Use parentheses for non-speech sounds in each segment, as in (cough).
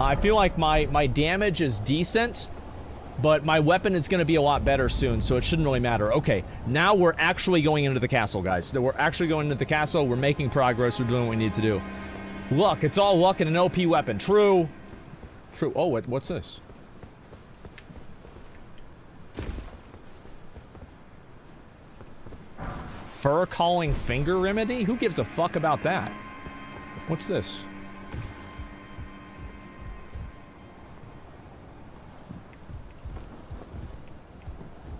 I feel like my, my damage is decent, but my weapon is going to be a lot better soon, so it shouldn't really matter. Okay, now we're actually going into the castle, guys. We're actually going into the castle. We're making progress. We're doing what we need to do. Luck. It's all luck and an OP weapon. True. True. Oh, what, what's this? Furlcalling finger remedy? Who gives a fuck about that? What's this?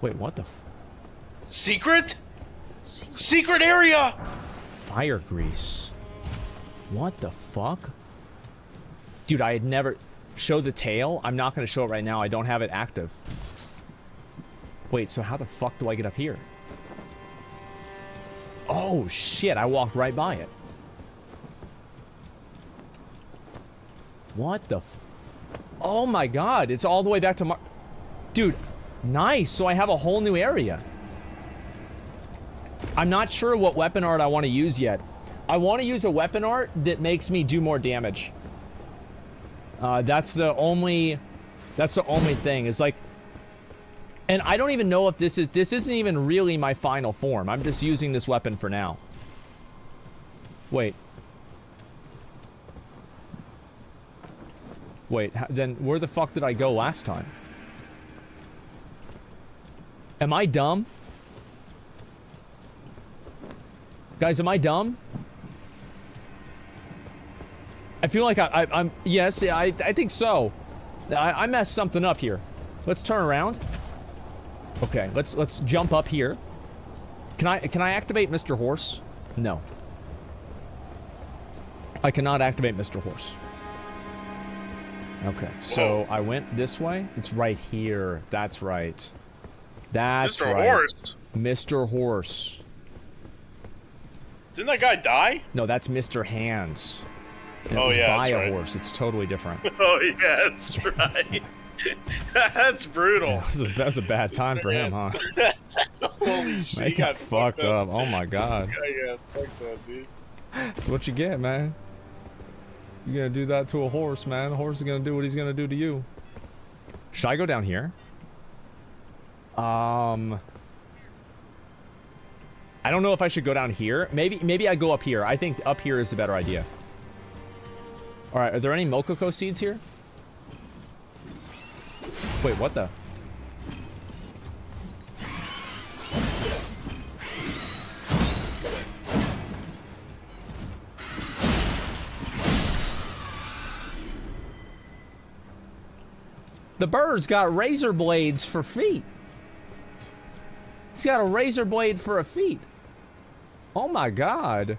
Wait, what the Secret? Secret area! Fire grease. What the fuck? Dude, I had never... Show the tail? I'm not going to show it right now. I don't have it active. Wait, so how the fuck do I get up here? Oh, shit. I walked right by it. What the f... Oh my god. It's all the way back to Mar... Dude, nice. So I have a whole new area. I'm not sure what weapon art I want to use yet. I want to use a weapon art that makes me do more damage. Uh, that's the only, that's the only thing. Is like, and I don't even know if this is, this isn't even really my final form. I'm just using this weapon for now. Wait. Wait, then where the fuck did I go last time? Am I dumb? Guys, am I dumb? I feel like I, I, am yes, I, I think so. I, I messed something up here. Let's turn around. Okay, let's, let's jump up here. Can I, can I activate Mr. Horse? No. I cannot activate Mr. Horse. Okay, so. I went this way. It's right here. That's right. That's Mr. right. Horse. Mr. Horse. Didn't that guy die? No, that's Mr. Hands. And oh yeah, buy a right. horse. It's totally different. (laughs) oh yeah, that's (laughs) right. that's brutal. Yeah, that, was a, that, was a, bad time for him, huh? (laughs) Holy shit! He got fucked, fucked up. up. Oh my god. Yeah, yeah, fucked up, dude. That's what you get, man. You're gonna do that to a horse, man. A horse is gonna do what he's gonna do to you. Should I go down here? Um, I don't know if I should go down here. Maybe maybe I go up here. I think up here is the better idea. All right, are there any Mochoco seeds here? Wait, what the? The bird's got razor blades for feet. He's got a razor blade for a feet. Oh my god.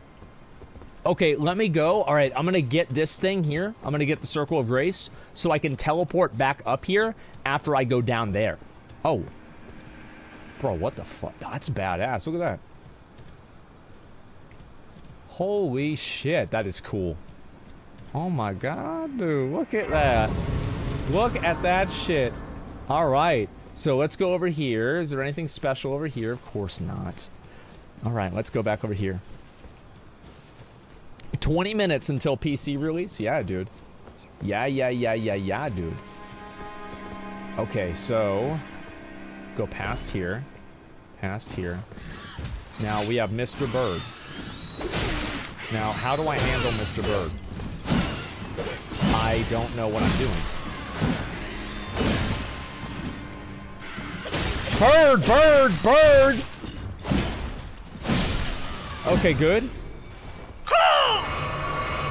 Okay, let me go. All right, I'm going to get this thing here. I'm going to get the Circle of Grace so I can teleport back up here after I go down there. Oh. Bro, what the fuck? That's badass. Look at that. Holy shit, that is cool. Oh my god, dude. Look at that. Look at that shit. All right. So let's go over here. Is there anything special over here? Of course not. All right, let's go back over here. 20 minutes until PC release? Yeah, dude. Yeah, yeah, yeah, yeah, yeah, dude. Okay, so go past here. Past here. Now we have Mr. Bird. Now, how do I handle Mr. Bird? I don't know what I'm doing. Bird, bird, bird! Okay, good.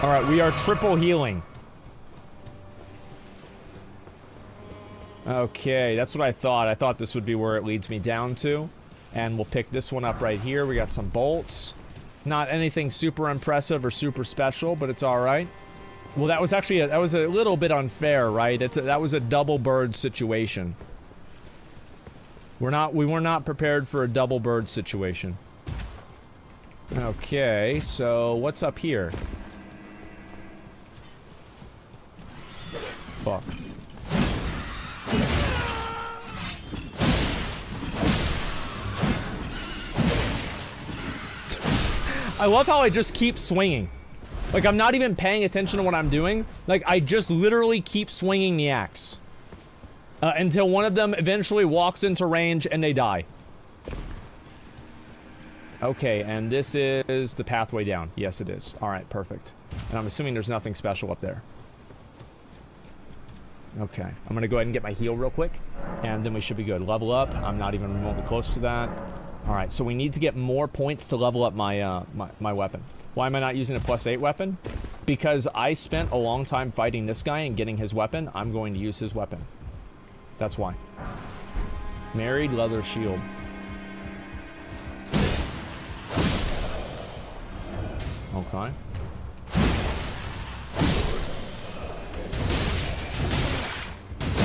Alright, we are triple healing. Okay, that's what I thought. I thought this would be where it leads me down to. And we'll pick this one up right here. We got some bolts. Not anything super impressive or super special, but it's alright. Well, that was actually, a, that was a little bit unfair, right? It's a, that was a double bird situation. We're not, we were not prepared for a double bird situation. Okay, so what's up here? Fuck. I love how I just keep swinging. Like, I'm not even paying attention to what I'm doing. Like, I just literally keep swinging the axe. Uh, until one of them eventually walks into range and they die. Okay, and this is the pathway down. Yes, it is. Alright, perfect. And I'm assuming there's nothing special up there. Okay, I'm gonna go ahead and get my heal real quick, and then we should be good. Level up, I'm not even remotely close to that. Alright, so we need to get more points to level up my, uh, my, my weapon. Why am I not using a plus 8 weapon? Because I spent a long time fighting this guy and getting his weapon, I'm going to use his weapon. That's why. Marred leather shield. Okay.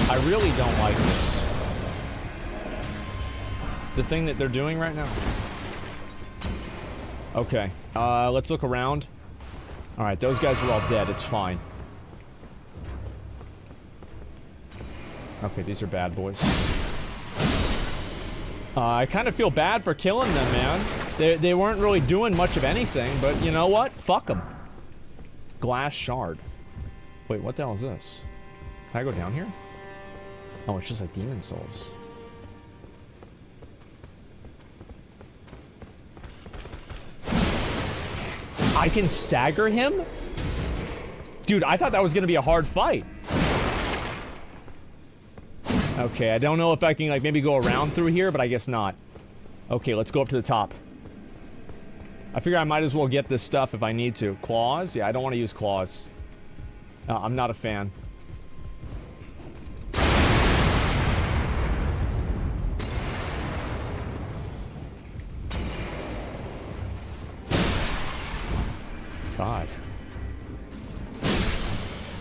I really don't like this. The thing that they're doing right now. Okay. Uh, let's look around. Alright, those guys are all dead. It's fine. Okay, these are bad boys. Uh, I kind of feel bad for killing them, man. They, they weren't really doing much of anything, but you know what? Fuck them. Glass shard. Wait, what the hell is this? Can I go down here? Oh, it's just like Demon's Souls. I can stagger him? Dude, I thought that was gonna be a hard fight. Okay, I don't know if I can, like, maybe go around through here, but I guess not. Okay, let's go up to the top. I figure I might as well get this stuff if I need to. Claws? Yeah, I don't want to use claws. Uh, I'm not a fan. God.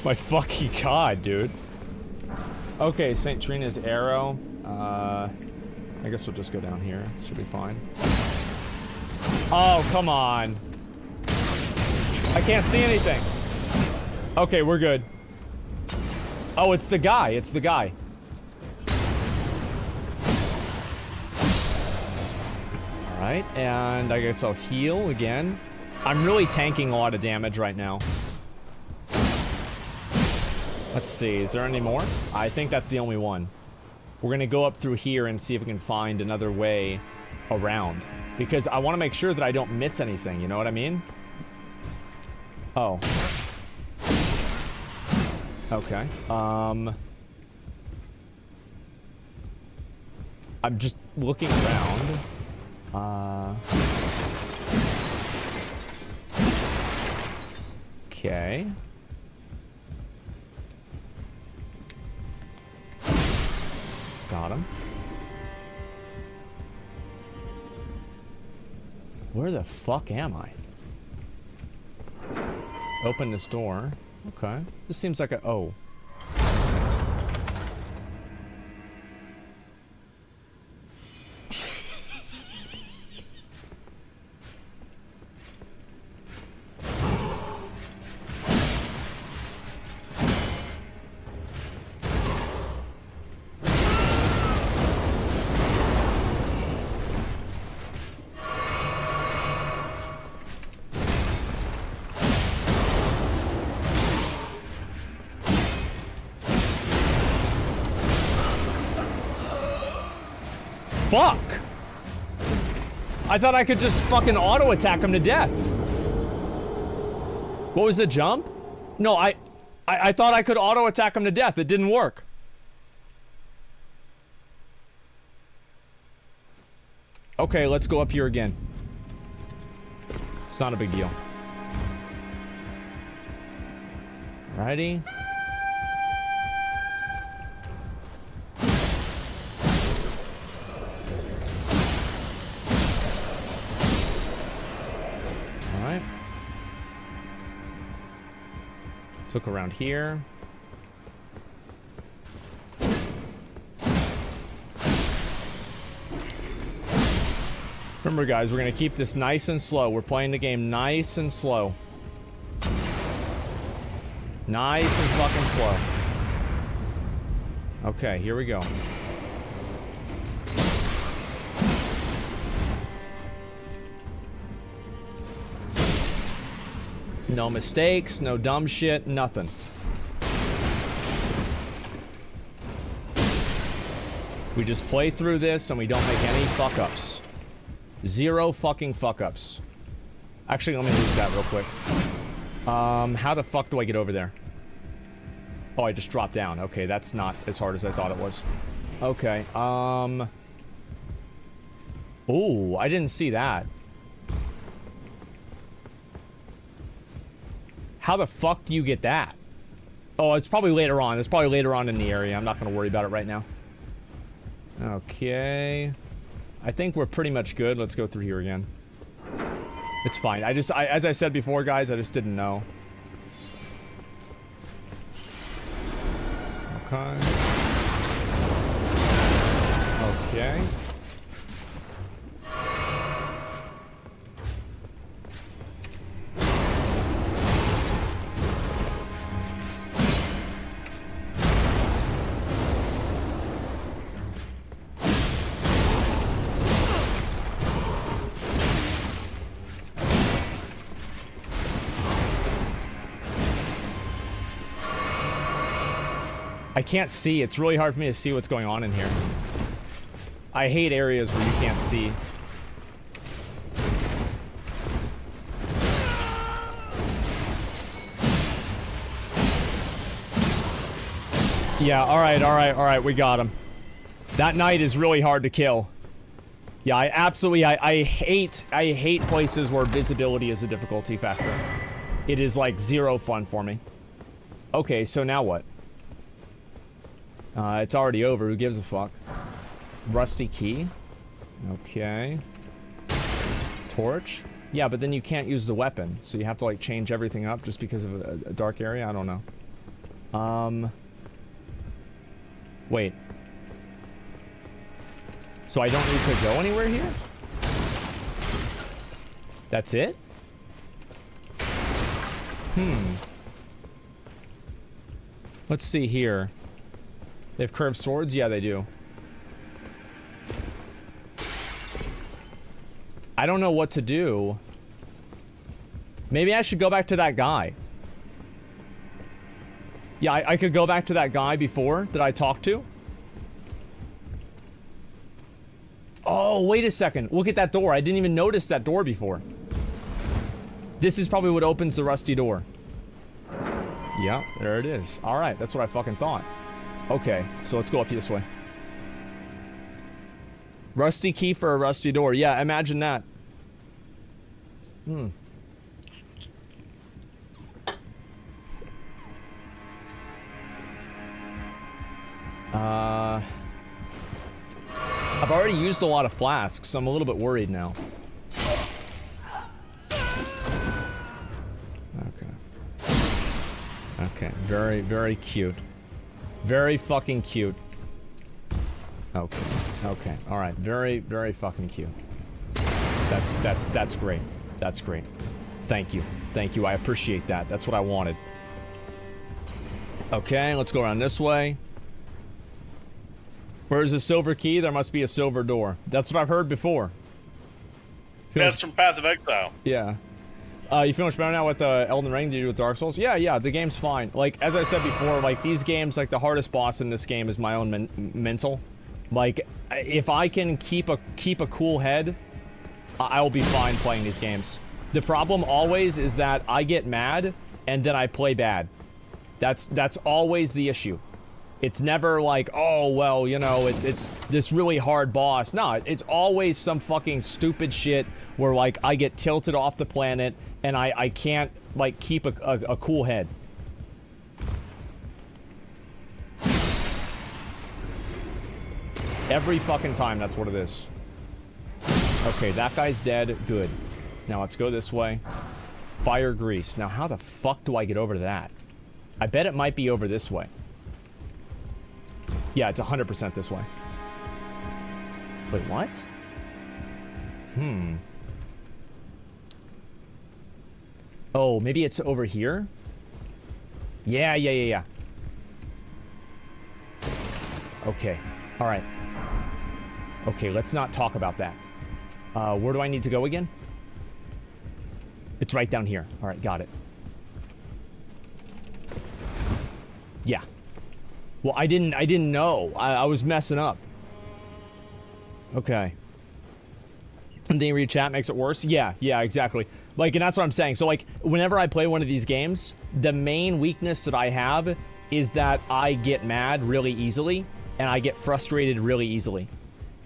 My fucking god, dude. Okay, St. Trina's arrow. Uh, I guess we'll just go down here. Should be fine. Oh, come on. I can't see anything. Okay, we're good. Oh, it's the guy. It's the guy. Alright, and I guess I'll heal again. I'm really tanking a lot of damage right now. Let's see, is there any more? I think that's the only one. We're gonna go up through here and see if we can find another way around. Because I want to make sure that I don't miss anything, you know what I mean? Oh. Okay. Um... I'm just looking around. Uh... Okay. Got him. Where the fuck am I? Open this door. Okay. This seems like a... Oh. I thought I could just fucking auto attack him to death. What was the jump? No, I, I, I thought I could auto attack him to death. It didn't work. Okay, let's go up here again. It's not a big deal. Righty. Look around here. Remember, guys, we're going to keep this nice and slow. We're playing the game nice and slow. Nice and fucking slow. Okay, here we go. No mistakes, no dumb shit, nothing. We just play through this and we don't make any fuck ups. Zero fucking fuck ups. Actually, let me lose that real quick. Um, how the fuck do I get over there? Oh, I just dropped down. Okay, that's not as hard as I thought it was. Okay, um... Oh, I didn't see that. How the fuck do you get that? Oh, it's probably later on. It's probably later on in the area. I'm not going to worry about it right now. Okay. I think we're pretty much good. Let's go through here again. It's fine. I just, I, as I said before, guys, I just didn't know. Okay. Okay. Can't see. It's really hard for me to see what's going on in here. I hate areas where you can't see. Yeah, alright, alright, alright, we got him. That knight is really hard to kill. Yeah, I absolutely, I, I hate, I hate places where visibility is a difficulty factor. It is like zero fun for me. Okay, so now what? Uh, it's already over. Who gives a fuck? Rusty key. Okay. Torch. Yeah, but then you can't use the weapon, so you have to like change everything up just because of a, a dark area. I don't know. Um. Wait. So I don't need to go anywhere here? That's it? Hmm. Let's see here. They have curved swords? Yeah, they do. I don't know what to do. Maybe I should go back to that guy. Yeah, I, I could go back to that guy before that I talked to. Oh, wait a second. Look at that door. I didn't even notice that door before. This is probably what opens the rusty door. Yeah, there it is. All right, that's what I fucking thought. Okay, so let's go up this way. Rusty key for a rusty door. Yeah, imagine that. Hmm. Uh... I've already used a lot of flasks, so I'm a little bit worried now. Okay. Okay, very, very cute. Very fucking cute. Okay. Okay. All right. Very, very fucking cute. That's that. That's great. That's great. Thank you. Thank you. I appreciate that. That's what I wanted. Okay. Let's go around this way. Where's the silver key? There must be a silver door. That's what I've heard before. That's from Path of Exile. Yeah. Uh, you finished better now with uh, Elden Ring than you do with Dark Souls? Yeah, yeah, the game's fine. Like, as I said before, like, these games, like, the hardest boss in this game is my own men mental. Like, if I can keep a keep a cool head, I will be fine playing these games. The problem always is that I get mad, and then I play bad. That's, that's always the issue. It's never like, oh, well, you know, it, it's this really hard boss. No, it's always some fucking stupid shit where, like, I get tilted off the planet and I, I can't, like, keep a, a, a cool head. Every fucking time, that's what it is. Okay, that guy's dead. Good. Now let's go this way. Fire grease. Now, how the fuck do I get over that? I bet it might be over this way. Yeah, it's 100% this way. Wait, what? Hmm. Oh, maybe it's over here? Yeah, yeah, yeah, yeah. Okay. All right. Okay, let's not talk about that. Uh, where do I need to go again? It's right down here. All right, got it. Yeah. Well, I didn't. I didn't know. I, I was messing up. Okay. And then read chat makes it worse. Yeah, yeah, exactly. Like, and that's what I'm saying. So, like, whenever I play one of these games, the main weakness that I have is that I get mad really easily and I get frustrated really easily.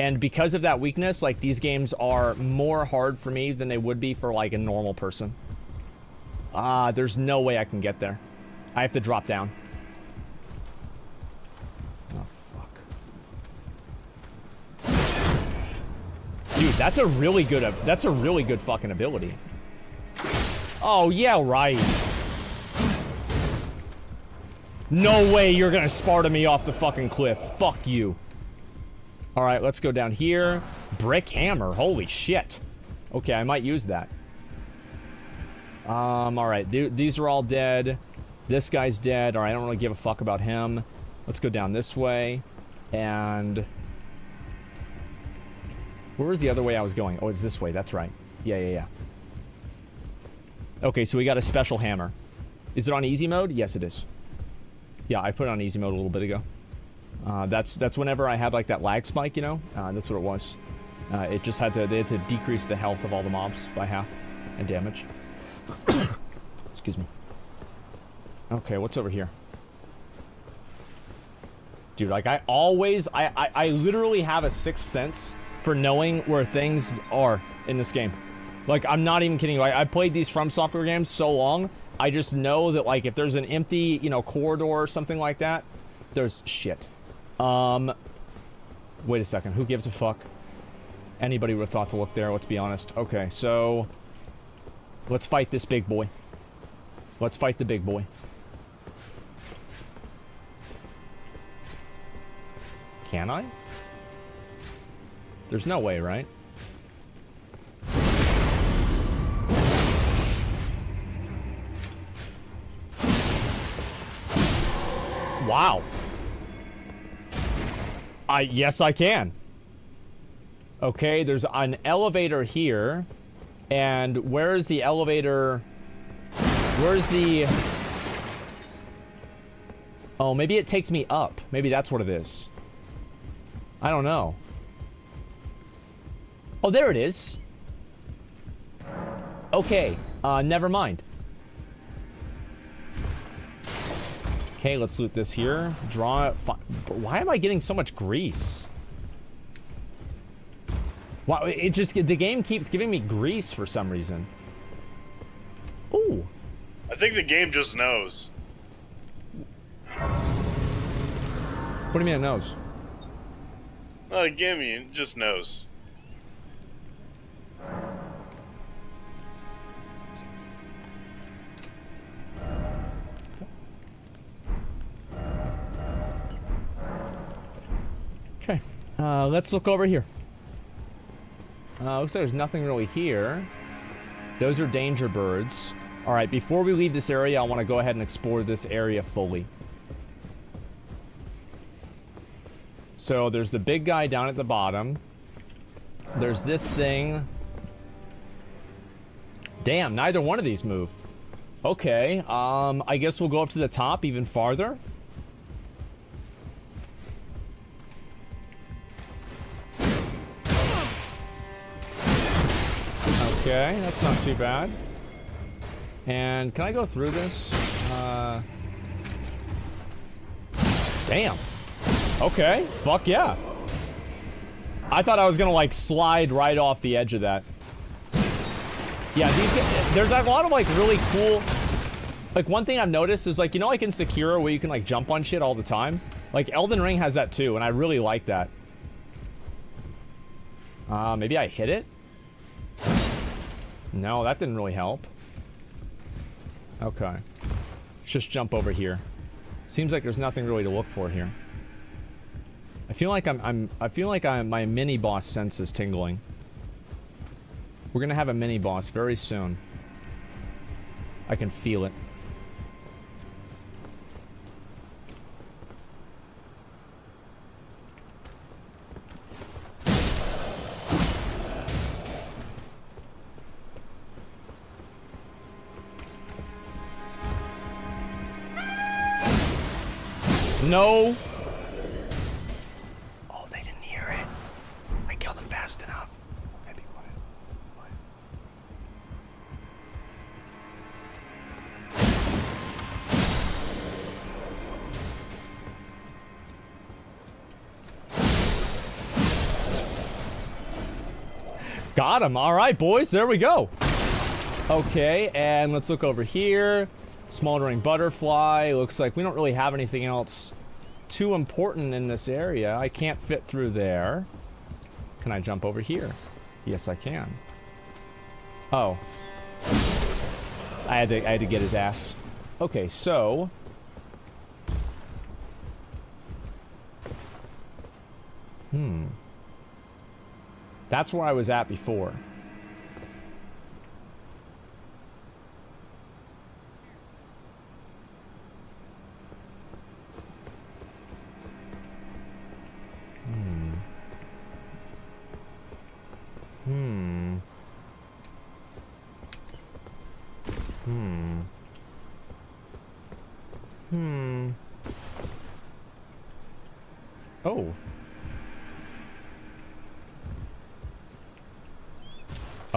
And because of that weakness, like, these games are more hard for me than they would be for, like, a normal person. Ah, there's no way I can get there. I have to drop down. Oh, fuck. Dude, that's a really good, that's a really good fucking ability. Oh, yeah, right. No way you're gonna Sparta me off the fucking cliff. Fuck you. Alright, let's go down here. Brick hammer. Holy shit. Okay, I might use that. Um, alright. Th these are all dead. This guy's dead. Alright, I don't really give a fuck about him. Let's go down this way. And... Where was the other way I was going? Oh, it's this way. That's right. Yeah, yeah, yeah. Okay, so we got a special hammer. Is it on easy mode? Yes, it is. Yeah, I put it on easy mode a little bit ago. Uh, that's that's whenever I had like that lag spike, you know? Uh, that's what it was. Uh, it just had to, they had to decrease the health of all the mobs by half and damage. (coughs) Excuse me. Okay, what's over here? Dude, like I always, I, I, I literally have a sixth sense for knowing where things are in this game. Like, I'm not even kidding. Like, I played these From Software games so long, I just know that, like, if there's an empty, you know, corridor or something like that, there's shit. Um, wait a second. Who gives a fuck? Anybody would have thought to look there, let's be honest. Okay, so... Let's fight this big boy. Let's fight the big boy. Can I? There's no way, right? Wow. I yes I can. Okay, there's an elevator here. And where is the elevator? Where's the Oh, maybe it takes me up. Maybe that's what it is. I don't know. Oh, there it is. Okay, uh, never mind. Okay, let's loot this here. Draw it. Why am I getting so much grease? Wow, it just, the game keeps giving me grease for some reason. Ooh. I think the game just knows. What do you mean it knows? Oh, the game it just knows. Okay, uh, let's look over here. Uh, looks like there's nothing really here. Those are danger birds. Alright, before we leave this area, I want to go ahead and explore this area fully. So there's the big guy down at the bottom. There's this thing. Damn, neither one of these move. Okay, um, I guess we'll go up to the top even farther. Okay, that's not too bad. And can I go through this? Uh, damn. Okay, fuck yeah. I thought I was gonna like slide right off the edge of that. Yeah, these there's a lot of like really cool like one thing I've noticed is like you know like in Sekiro where you can like jump on shit all the time? Like Elden Ring has that too, and I really like that. Uh, maybe I hit it? No, that didn't really help. Okay. Let's just jump over here. Seems like there's nothing really to look for here. I feel like I'm, I'm I feel like I'm, my mini boss sense is tingling. We're gonna have a mini boss very soon. I can feel it. No... Oh, they didn't hear it. I killed them fast enough. Okay, be quiet. Quiet. Got him. All right, boys. There we go. Okay, and let's look over here. Smoldering butterfly. Looks like we don't really have anything else too important in this area. I can't fit through there. Can I jump over here? Yes, I can. Oh. I had to I had to get his ass. Okay, so Hmm. That's where I was at before.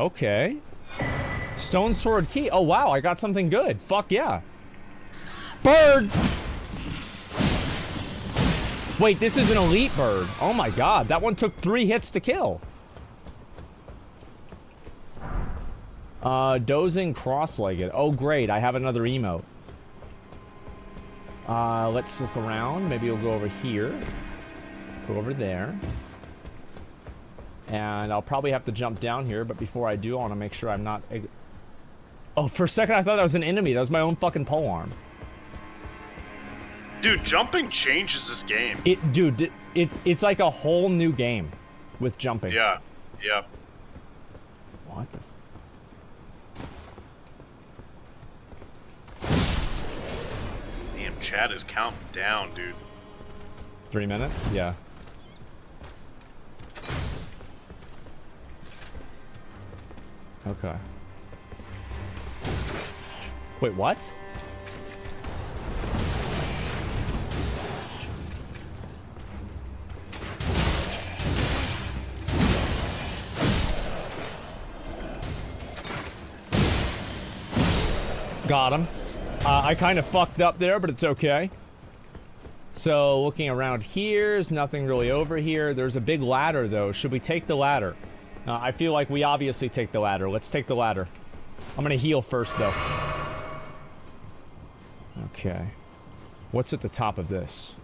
Okay. Stone sword key. Oh wow, I got something good. Fuck yeah. Bird! Wait, this is an elite bird. Oh my god, that one took three hits to kill. Uh, dozing cross-legged. Oh great, I have another emote. Uh, let's look around. Maybe we'll go over here. Go over there. And I'll probably have to jump down here, but before I do, I want to make sure I'm not... Oh, for a second I thought that was an enemy. That was my own fucking polearm. Dude, jumping changes this game. It, dude, it, it it's like a whole new game with jumping. Yeah, yeah. What the? Damn, Chad is counting down, dude. Three minutes? Yeah. Okay. Wait, what? Got him. Uh, I kind of fucked up there, but it's okay. So, looking around here, there's nothing really over here. There's a big ladder, though. Should we take the ladder? Uh, I feel like we obviously take the ladder. Let's take the ladder. I'm gonna heal first, though. Okay. What's at the top of this?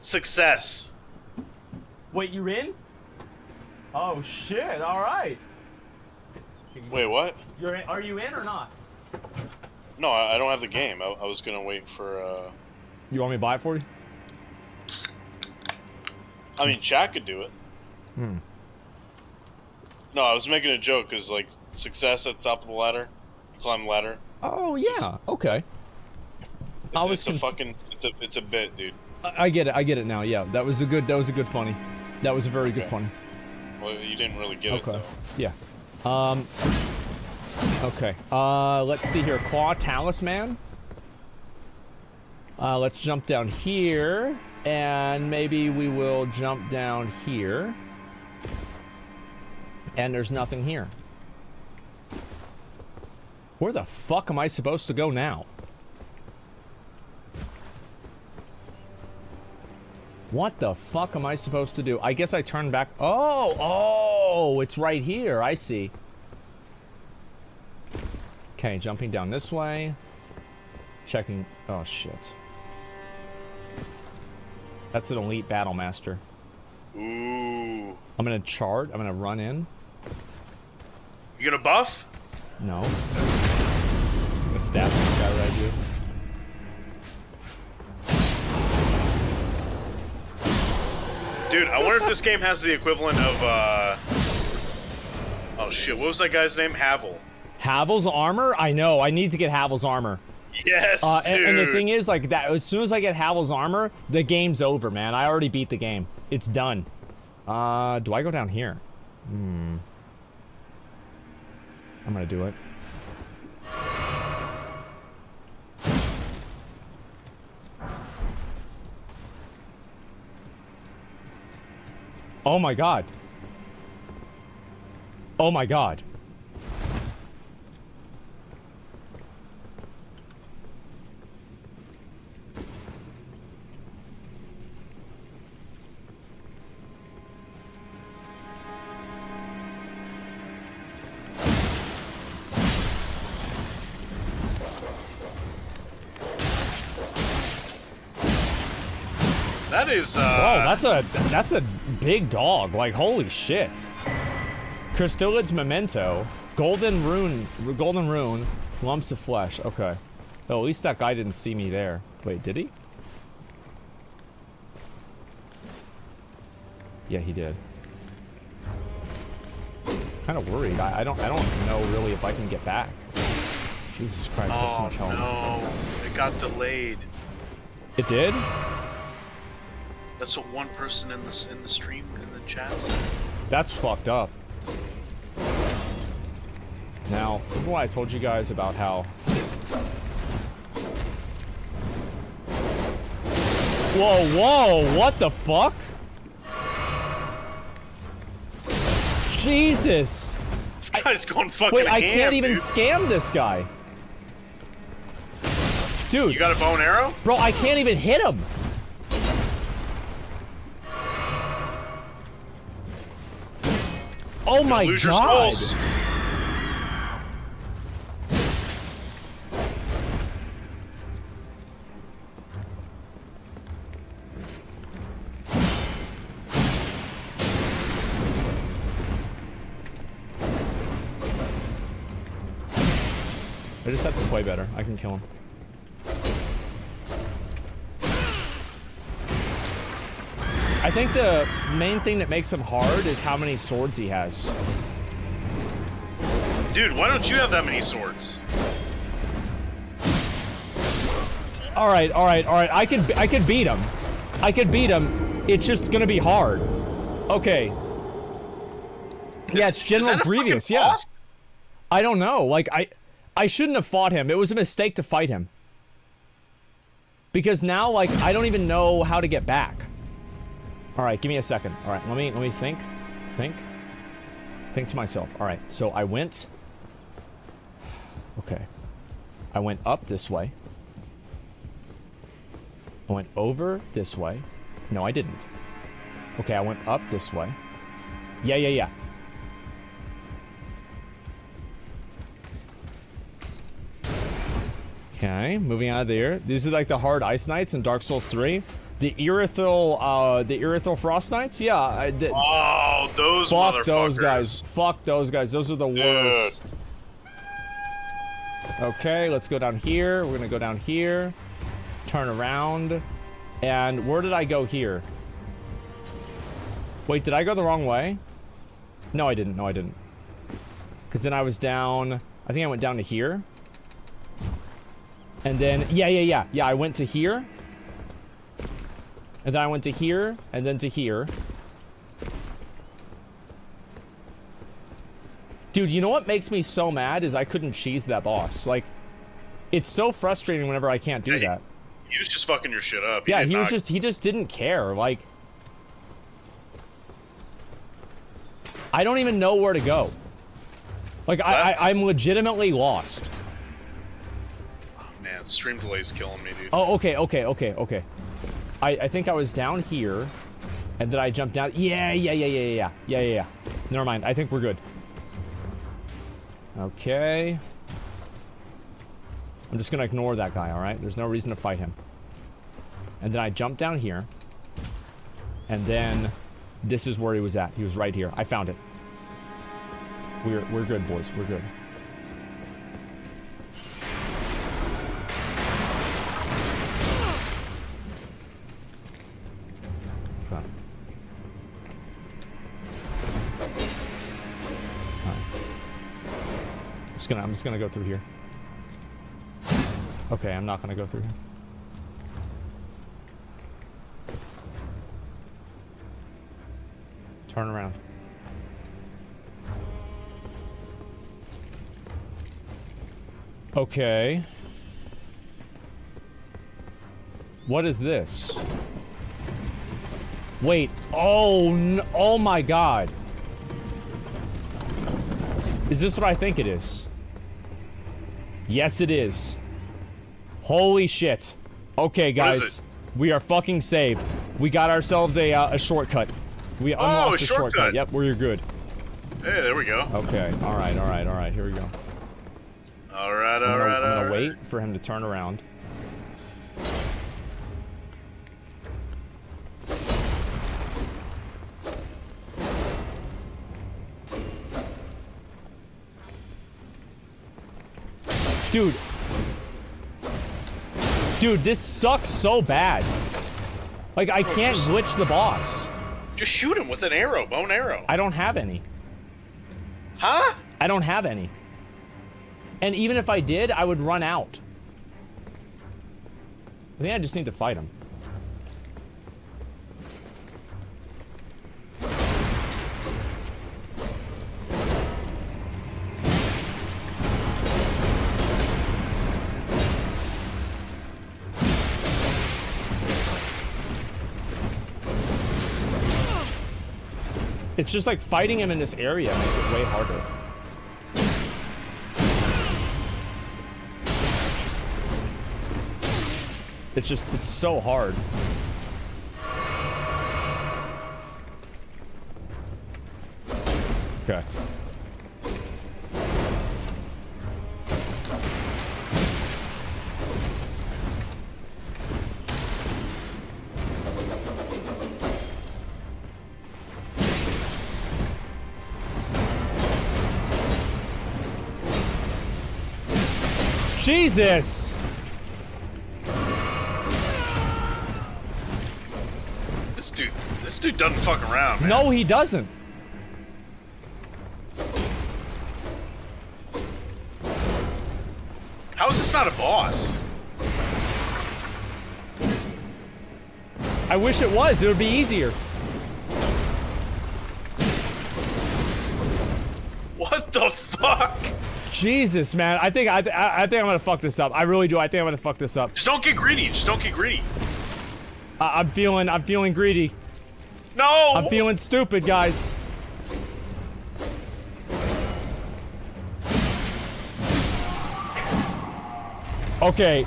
Success. Wait, you're in? Oh, shit. All right. Wait, what? You're in, are you in or not? No, I, I don't have the game. I, I was gonna wait for. uh... You want me to buy it for you? I mean, Chad could do it. Hmm. No, I was making a joke because like success at the top of the ladder, you climb the ladder. Oh, yeah. Okay. It's, I was it's a fucking. It's a, it's a bit, dude. I, I get it. I get it now. Yeah, that was a good. That was a good funny. That was a very good funny. Well, you didn't really get it Okay. though. Yeah. Um. Okay. Uh, let's see here. Claw Talisman. Uh, let's jump down here, and maybe we will jump down here. And there's nothing here. Where the fuck am I supposed to go now? What the fuck am I supposed to do? I guess I turn back. Oh, oh, it's right here. I see. Okay, jumping down this way. Checking. Oh, shit. That's an elite battle master. Ooh. I'm gonna chart. I'm gonna run in. You gonna buff? No. Just gonna stab this guy right here. Dude, I wonder if this game has the equivalent of, uh... Oh shit, what was that guy's name? Havel. Havel's armor? I know. I need to get Havel's armor. Yes, Uh, and, and the thing is, like that, as soon as I get Havel's armor, the game's over, man. I already beat the game. It's done. Uh, do I go down here? Hmm. I'm gonna do it. Oh my god. Oh my god. That is, uh... Oh, that's a that's a big dog. Like holy shit. Crystallid's memento, golden rune, golden rune, lumps of flesh. Okay. Oh, at least that guy didn't see me there. Wait, did he? Yeah, he did. Kind of worried. I, I don't. I don't know really if I can get back. Jesus Christ, that's so Oh, much health. no. It got delayed. It did? That's what one person in the, in the stream, in the chat said. That's fucked up. Now, remember what I told you guys about how... Whoa, whoa, what the fuck? Jesus! This guy's going fucking Wait, I ham, can't even dude. scam this guy. Dude, You got a bow and arrow? bro, I can't even hit him. Oh my Lose your god! I just have to play better. I can kill him. Think the main thing that makes him hard is how many swords he has. Dude, why don't you have that many swords? All right, all right, all right. I could, I could beat him. I could beat him. It's just gonna be hard. Okay. Yeah, it's Is- is General that a fucking Grievous. Yeah. boss? I don't know. Like I, I shouldn't have fought him. It was a mistake to fight him. Because now, like, I don't even know how to get back. All right, give me a second. All right, let me let me think, think, think to myself. All right, so I went. Okay, I went up this way. I went over this way. No, I didn't. Okay, I went up this way. Yeah, yeah, yeah. Okay, moving out of there. These are like the hard ice knights in Dark Souls 3. The Irithyll, uh, the Irithyll Frost Knights? Yeah, I did. Oh, those Fuck motherfuckers. those guys. Fuck those guys. Those are the worst. Okay, let's go down here. We're gonna go down here. Turn around. And where did I go here? Wait, did I go the wrong way? No, I didn't. No, I didn't. Because then I was down... I think I went down to here. And then... Yeah, yeah, yeah. Yeah, I went to here. And then I went to here. And then to here. Dude, you know what makes me so mad is I couldn't cheese that boss. Like, it's so frustrating whenever I can't do that. He was just fucking your shit up. Yeah, he was just he just didn't care. Like, I don't even know where to go. Like, I, I I'm legitimately lost. Oh man, stream delay's killing me, dude. Oh, okay, okay, okay, okay. I I think I was down here, and then I jumped down. Yeah, yeah, yeah, yeah, yeah, yeah, yeah, yeah. Never mind. I think we're good. Okay. I'm just gonna ignore that guy. All right. There's no reason to fight him. And then I jumped down here. And then this is where he was at. He was right here. I found it. We're we're good, boys. We're good. I'm just gonna go through here. Okay, I'm not gonna go through here. Turn around. Okay. What is this? Wait. Oh, oh my god. Is this what I think it is? Yes, it is. Holy shit. Okay, guys. We are fucking saved. We got ourselves a, uh, a shortcut. We Oh, unlocked a the shortcut. shortcut. Yep, we're good. Hey, there we go. Okay, alright, alright, alright. Here we go. All right, I'm gonna, right, I'm gonna right. wait for him to turn around. Dude. Dude, this sucks so bad. Like, I oh, can't just- glitch the boss. Just shoot him with an arrow, bone arrow. I don't have any. Huh? I don't have any. And even if I did, I would run out. I think I just need to fight him. It's just like fighting him in this area makes it way harder. It's just, it's so hard. Jesus! This dude, this dude doesn't fuck around, man. No, he doesn't. How is this not a boss? I wish it was. It would be easier. Jesus, man. I think I, th I I think I'm gonna fuck this up. I really do. I think I'm gonna fuck this up. Just don't get greedy. Just don't get greedy. I I'm feeling I'm feeling greedy. No. I'm feeling stupid, guys. Okay.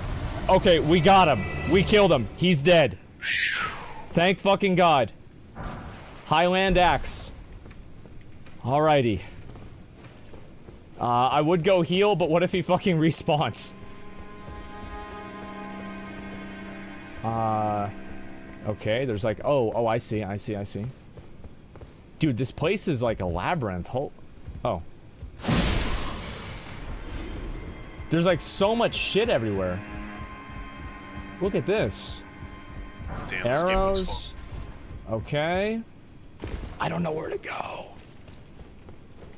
Okay, we got him. We killed him. He's dead. Thank fucking God. Highland Axe. Alrighty. Uh, I would go heal, but what if he fucking respawns? Uh... Okay, there's like, oh, oh, I see, I see, I see. Dude, this place is like a labyrinth. Hol oh. There's like so much shit everywhere. Look at this. Damn, this game looks fun. Arrows. Okay. I don't know where to go.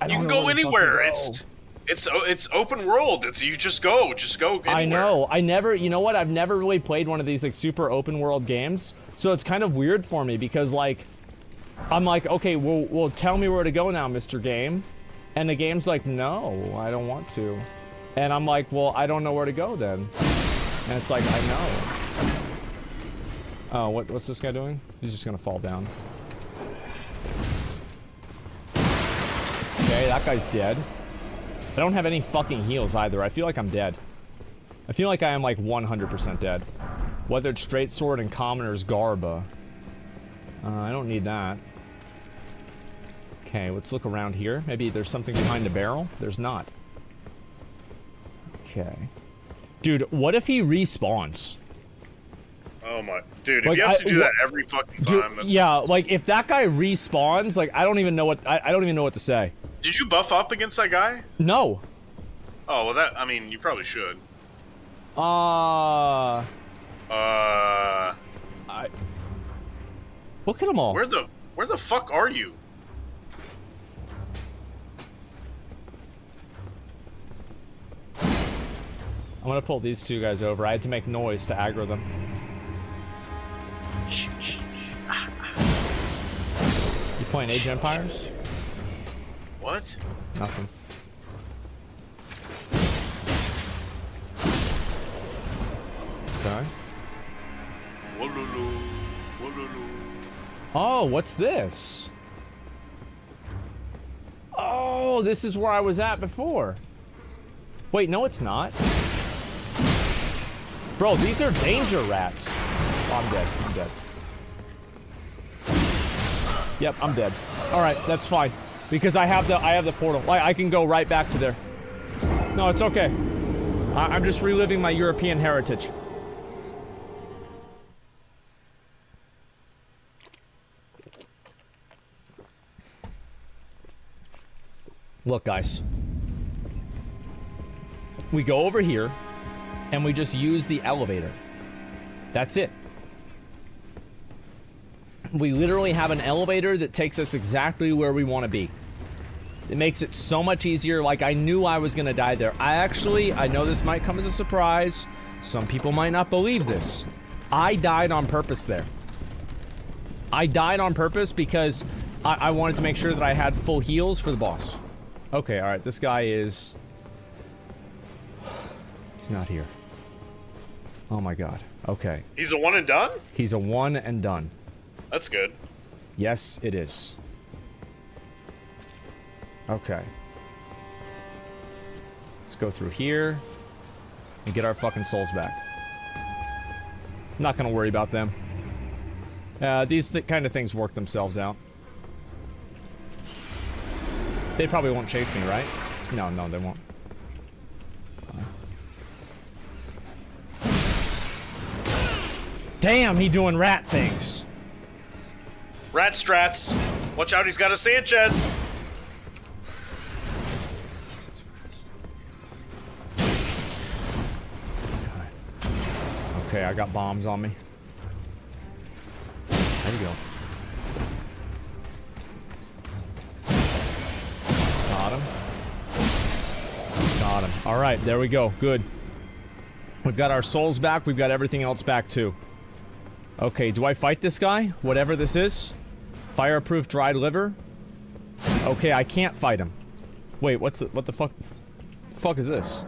I You can know go where the to anywhere. It's it's it's open world. It's you just go, just go. Anywhere. I know. I never, you know what? I've never really played one of these like super open world games. So it's kind of weird for me because like I'm like, "Okay, well, well tell me where to go now, Mr. Game." And the game's like, "No, I don't want to." And I'm like, "Well, I don't know where to go then." And it's like, "I know." Oh, what what's this guy doing? He's just going to fall down. Okay, that guy's dead. I don't have any fucking heals either. I feel like I'm dead. I feel like I am like 100% dead. Weathered straight sword and commoner's garba. Uh, I don't need that. Okay, let's look around here. Maybe there's something behind the barrel? There's not. Okay. Dude, what if he respawns? Oh my, dude! If you have to do that every fucking Dude, time, that's, yeah, like if that guy respawns, like I don't even know what I, I don't even know what to say. Did you buff up against that guy? No. Oh well, that I mean, you probably should. Uh Uh, I Look at them all. where the where the fuck are you? I'm gonna pull these two guys over. I had to make noise to aggro them. You playing Age Empires? What? Nothing. Okay. Oh, what's this? Oh, this is where I was at before. Wait, no, it's not. Bro, these are danger rats. I'm dead. I'm dead. Yep, I'm dead. All right, that's fine. Because I have the I have the portal. I, I can go right back to there. No, it's okay. I, I'm just reliving my European heritage. Look, guys. We go over here, and we just use the elevator. That's it. We literally have an elevator that takes us exactly where we want to be. It makes it so much easier. Like, I knew I was going to die there. I actually, I know this might come as a surprise. Some people might not believe this. I died on purpose there. I died on purpose because I, I wanted to make sure that I had full heals for the boss. Okay, alright, this guy is... He's not here. Oh my god. Okay. He's a one and done? He's a one and done. That's good. Yes, it is. Okay. Let's go through here and get our fucking souls back. not gonna worry about them. Uh, these th kind of things work themselves out. They probably won't chase me, right? No, no, they won't. Damn, he doing rat things. Rat strats. Watch out, he's got a Sanchez. Okay, I got bombs on me. There you go. Got him. Got him. All right, there we go. Good. We've got our souls back. We've got everything else back, too. Okay, do I fight this guy? Whatever this is? Fireproof dried liver? Okay, I can't fight him. Wait, what's the- what the fuck? The fuck is this?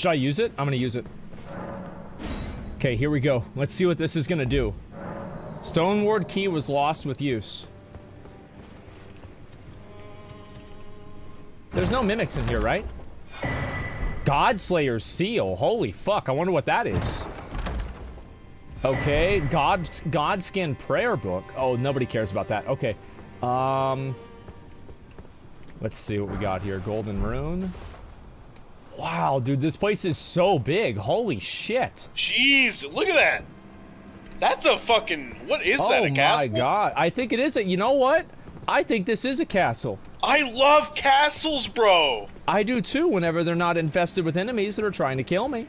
Should I use it? I'm gonna use it. Okay, here we go. Let's see what this is gonna do. Stonesword key was lost with use. There's no mimics in here, right? Godslayer's seal. Holy fuck, I wonder what that is. Okay, God Godskin prayer book. Oh, nobody cares about that. Okay. Um Let's see what we got here. Golden rune. Wow, dude, this place is so big. Holy shit. Jeez, look at that. That's a fucking. What is that? oh A castle? Oh my god. I think it is a. You know what? I think this is a castle. I love castles, bro. I do too whenever they're not infested with enemies that are trying to kill me.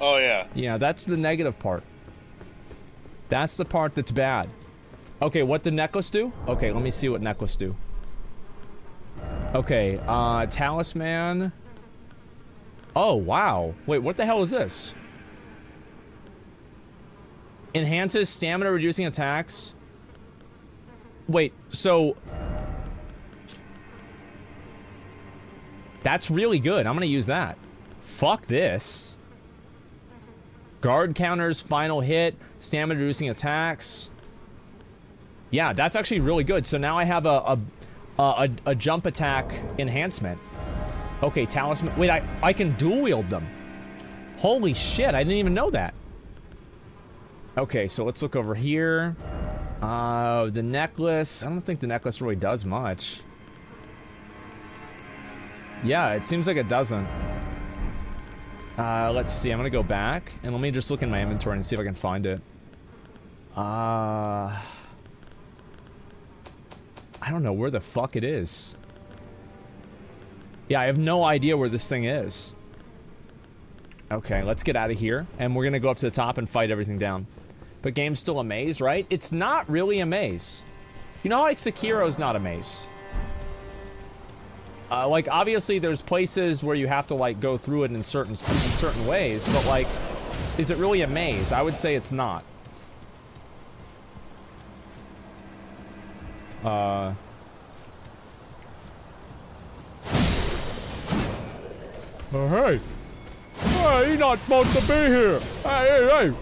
Oh yeah. Yeah, that's the negative part. That's the part that's bad. Okay, what did necklace do? Okay, let me see what necklace do. Okay, uh, talisman. Oh, wow. Wait, what the hell is this? Enhances stamina, reducing attacks. Wait, so... That's really good. I'm gonna use that. Fuck this. Guard counters, final hit, stamina reducing attacks. Yeah, that's actually really good. So now I have a a, a, a jump attack enhancement. Okay, talisman. Wait, I, I can dual wield them. Holy shit, I didn't even know that. Okay, so let's look over here. Uh, the necklace. I don't think the necklace really does much. Yeah, it seems like it doesn't. Uh, let's see. I'm gonna go back and let me just look in my inventory and see if I can find it. Uh, I don't know where the fuck it is. Yeah, I have no idea where this thing is. Okay, let's get out of here. And we're gonna go up to the top and fight everything down. But game's still a maze, right? It's not really a maze. You know like Sekiro's not a maze? Uh, like, obviously, there's places where you have to, like, go through it in certain, in certain ways, but, like, is it really a maze? I would say it's not. Uh... Oh, hey! Hey, you're not supposed to be here! Hey, hey, hey!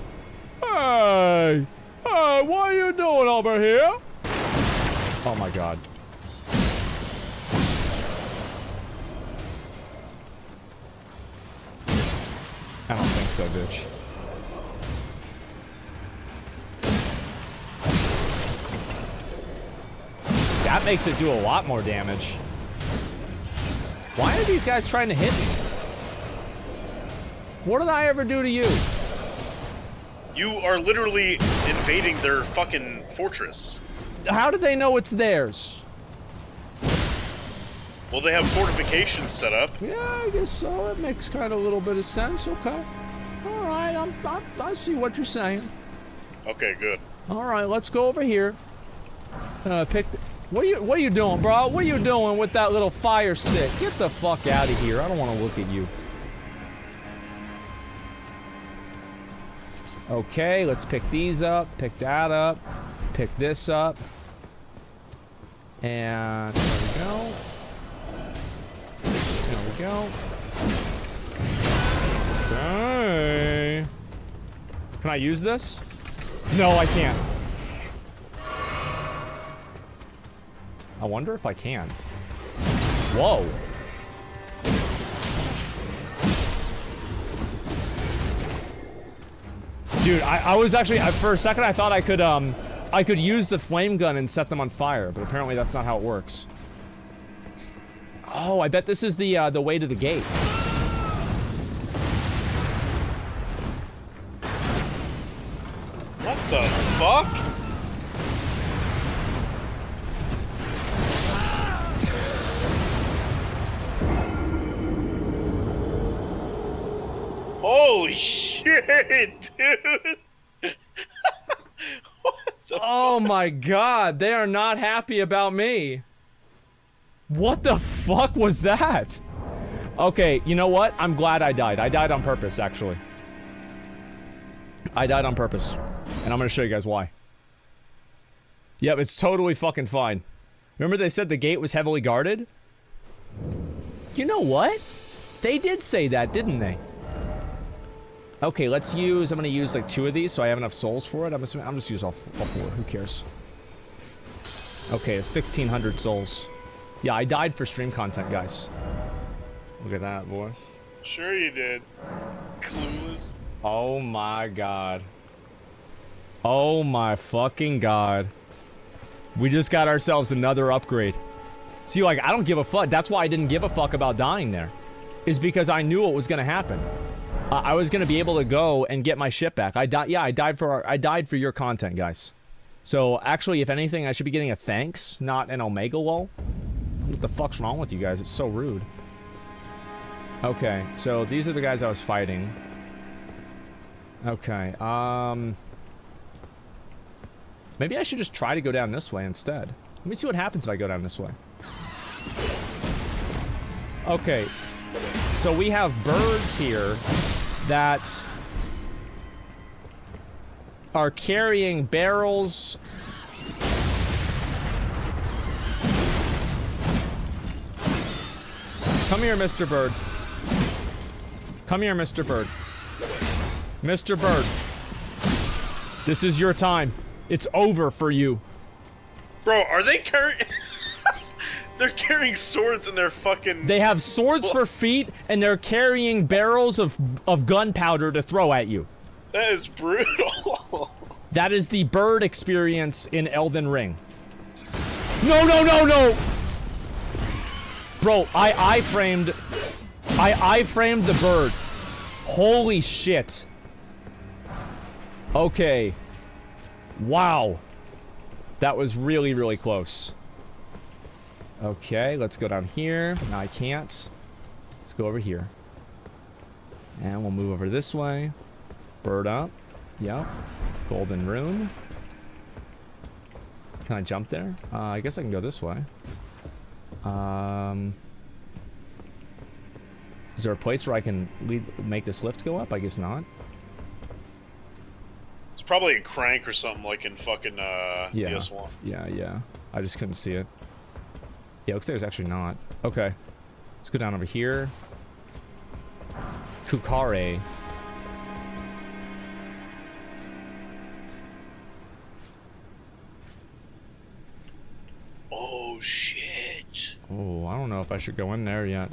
Hey! Hey, what are you doing over here? Oh my god. I don't think so, bitch. That makes it do a lot more damage. Why are these guys trying to hit me? What did I ever do to you? You are literally invading their fucking fortress. How do they know it's theirs? Well, they have fortifications set up. Yeah, I guess so. It makes kind of a little bit of sense. Okay. All right, I'm, I, I see what you're saying. Okay, good. All right, let's go over here. Uh, pick. The, what are you What are you doing, bro? What are you doing with that little fire stick? Get the fuck out of here. I don't want to look at you. Okay, let's pick these up. Pick that up. Pick this up. And there we go. There we go. Okay. Can I use this? No, I can't. I wonder if I can. Whoa. Dude, I, I was actually, for a second I thought I could, um, I could use the flame gun and set them on fire, but apparently that's not how it works. Oh, I bet this is the, uh, the way to the gate. Dude! (laughs) oh my god, they are not happy about me. What the fuck was that? Okay, you know what? I'm glad I died. I died on purpose, actually. I died on purpose. And I'm gonna show you guys why. Yep, it's totally fucking fine. Remember they said the gate was heavily guarded? You know what? They did say that, didn't they? Okay, let's use, I'm gonna use like two of these so I have enough souls for it. I'm just, I'm just use all, all four, who cares? Okay, 1600 souls. Yeah, I died for stream content, guys. Look at that, boys. Sure you did. Clueless. Oh my god. Oh my fucking god. We just got ourselves another upgrade. See, like, I don't give a fuck. That's why I didn't give a fuck about dying there. Is because I knew what was gonna happen. I was gonna be able to go and get my ship back. I died. Yeah, I died for our, I died for your content, guys. So actually, if anything, I should be getting a thanks, not an omega lol. What the fuck's wrong with you guys? It's so rude. Okay, so these are the guys I was fighting. Okay, um... Maybe I should just try to go down this way instead. Let me see what happens if I go down this way. Okay, so we have birds here that are carrying barrels Come here, Mr. Bird. Come here, Mr. Bird. Mr. Bird. This is your time. It's over for you. Bro, are they carrying... (laughs) they're carrying swords in their fucking... They have swords for feet, and they're carrying barrels of, of gunpowder to throw at you. That is brutal. (laughs) that is the bird experience in Elden Ring. No, no, no, no! Bro, I I-framed... I I-framed the bird. Holy shit. Okay. Wow. That was really, really close. Okay, let's go down here. No, I can't. Let's go over here. And we'll move over this way. Bird up. Yep. Golden rune. Can I jump there? Uh, I guess I can go this way. Um, Is there a place where I can lead, make this lift go up? I guess not. It's probably a crank or something like in fucking uh, Yeah. PS1. Yeah, yeah. I just couldn't see it. Yeah, looks like there's actually not. Okay. Let's go down over here. Kukri. Oh shit. Oh, I don't know if I should go in there yet.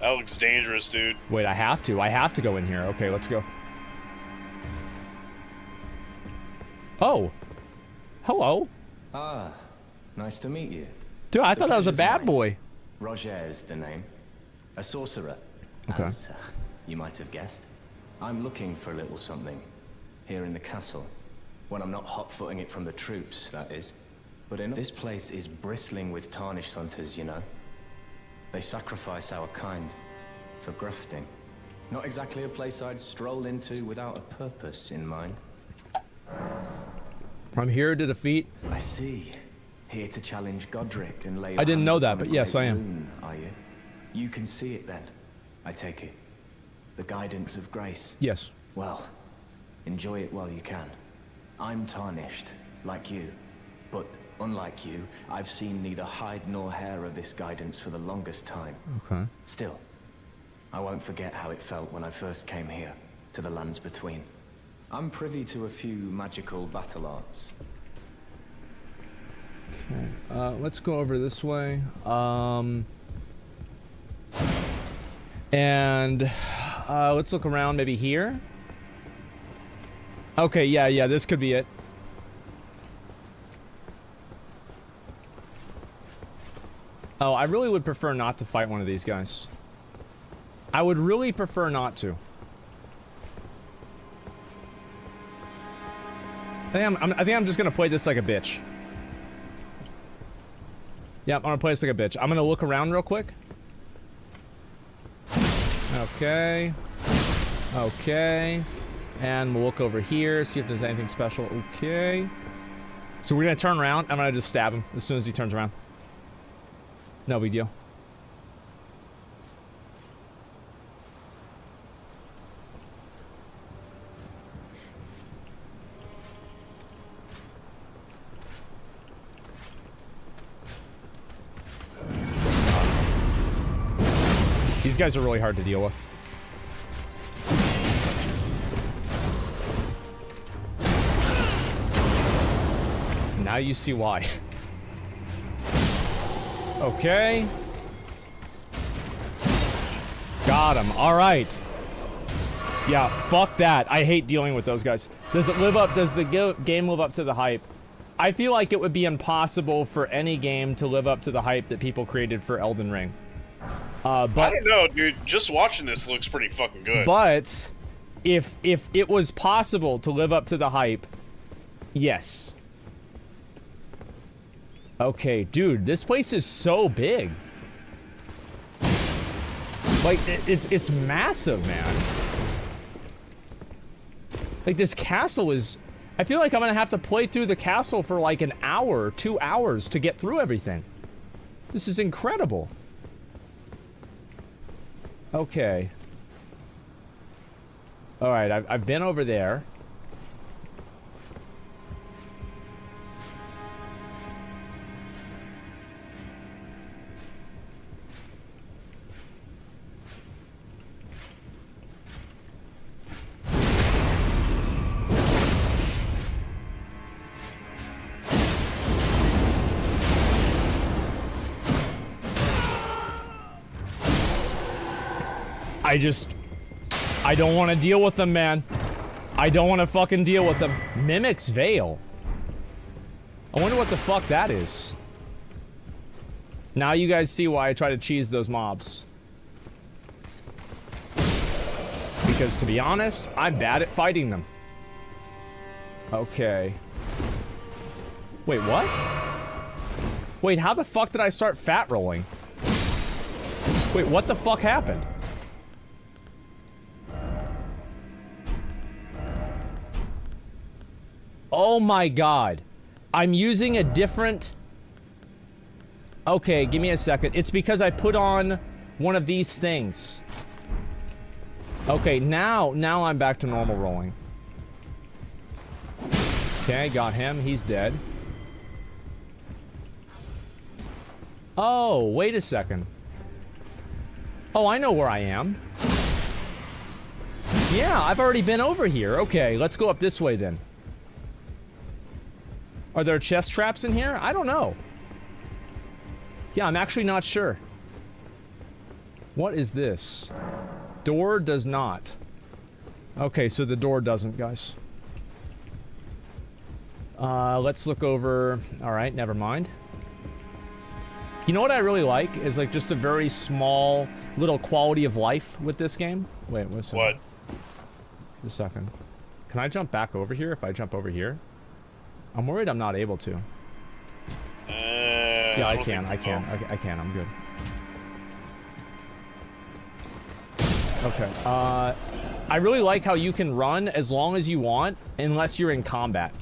That looks dangerous, dude. Wait, I have to. I have to go in here. Okay, let's go. Oh. Hello. Ah, nice to meet you. Dude, I thought that was a bad boy. Rogier is the name. A sorcerer, Okay. as uh, you might have guessed. I'm looking for a little something here in the castle. When I'm not hot-footing it from the troops, that is. But in this place is bristling with tarnished hunters, you know. They sacrifice our kind for grafting. Not exactly a place I'd stroll into without a purpose in mind. I'm here to defeat. I see. Here to challenge Godrick and lay. I didn't know that, but yes, I am. rune, Are you? You can see it then. I take it. The guidance of grace. Yes. Well, enjoy it while you can. I'm tarnished, like you. But unlike you, I've seen neither hide nor hair of this guidance for the longest time. Okay. Still, I won't forget how it felt when I first came here, to the lands between. I'm privy to a few magical battle arts. Uh, let's go over this way. Um, and uh, let's look around maybe here. Okay, yeah, yeah, this could be it. Oh, I really would prefer not to fight one of these guys. I would really prefer not to. I think I'm, I'm, I think I'm just gonna play this like a bitch. Yep, I'm gonna play this like a bitch. I'm gonna look around real quick. Okay. Okay. And we'll look over here, see if there's anything special. Okay. So we're gonna turn around. I'm gonna just stab him as soon as he turns around. No big deal. Guys are really hard to deal with. Now you see why. (laughs) okay. Got him. All right. Yeah, fuck that. I hate dealing with those guys. Does it live up? Does the game live up to the hype? I feel like it would be impossible for any game to live up to the hype that people created for Elden Ring. Uh, I don't know, dude. Just watching this looks pretty fucking good. but if if it was possible to live up to the hype, yes. Okay, dude, this place is so big. Like it, it's it's massive, man. Like this castle is I feel like I'm going to have to play through the castle for like an hour, 2 hours to get through everything. This is incredible. Okay. Alright, I've, I've been over there. I just... I don't want to deal with them, man. I don't want to fucking deal with them. Mimic's Veil. I wonder what the fuck that is. Now you guys see why I try to cheese those mobs. Because to be honest, I'm bad at fighting them. Okay. Wait, what? Wait, how the fuck did I start fat rolling? Wait, what the fuck happened? Oh my god. I'm using a different... Okay, give me a second. It's because I put on one of these things. Okay, now, now I'm back to normal rolling. Okay, got him. He's dead. Oh, wait a second. Oh, I know where I am. Yeah, I've already been over here. Okay, let's go up this way then. Are there chest traps in here? I don't know. Yeah, I'm actually not sure. What is this? Door does not. Okay, so the door doesn't, guys. Uh, let's look over... Alright, never mind. You know what I really like? Is like just a very small little quality of life with this game. Wait, what's What? Just a second. Can I jump back over here if I jump over here? I'm worried I'm not able to. Uh, Yeah, I, don't can, I can. I, I can, I'm good. Okay, uh, I really like how you can run as long as you want, unless you're in combat.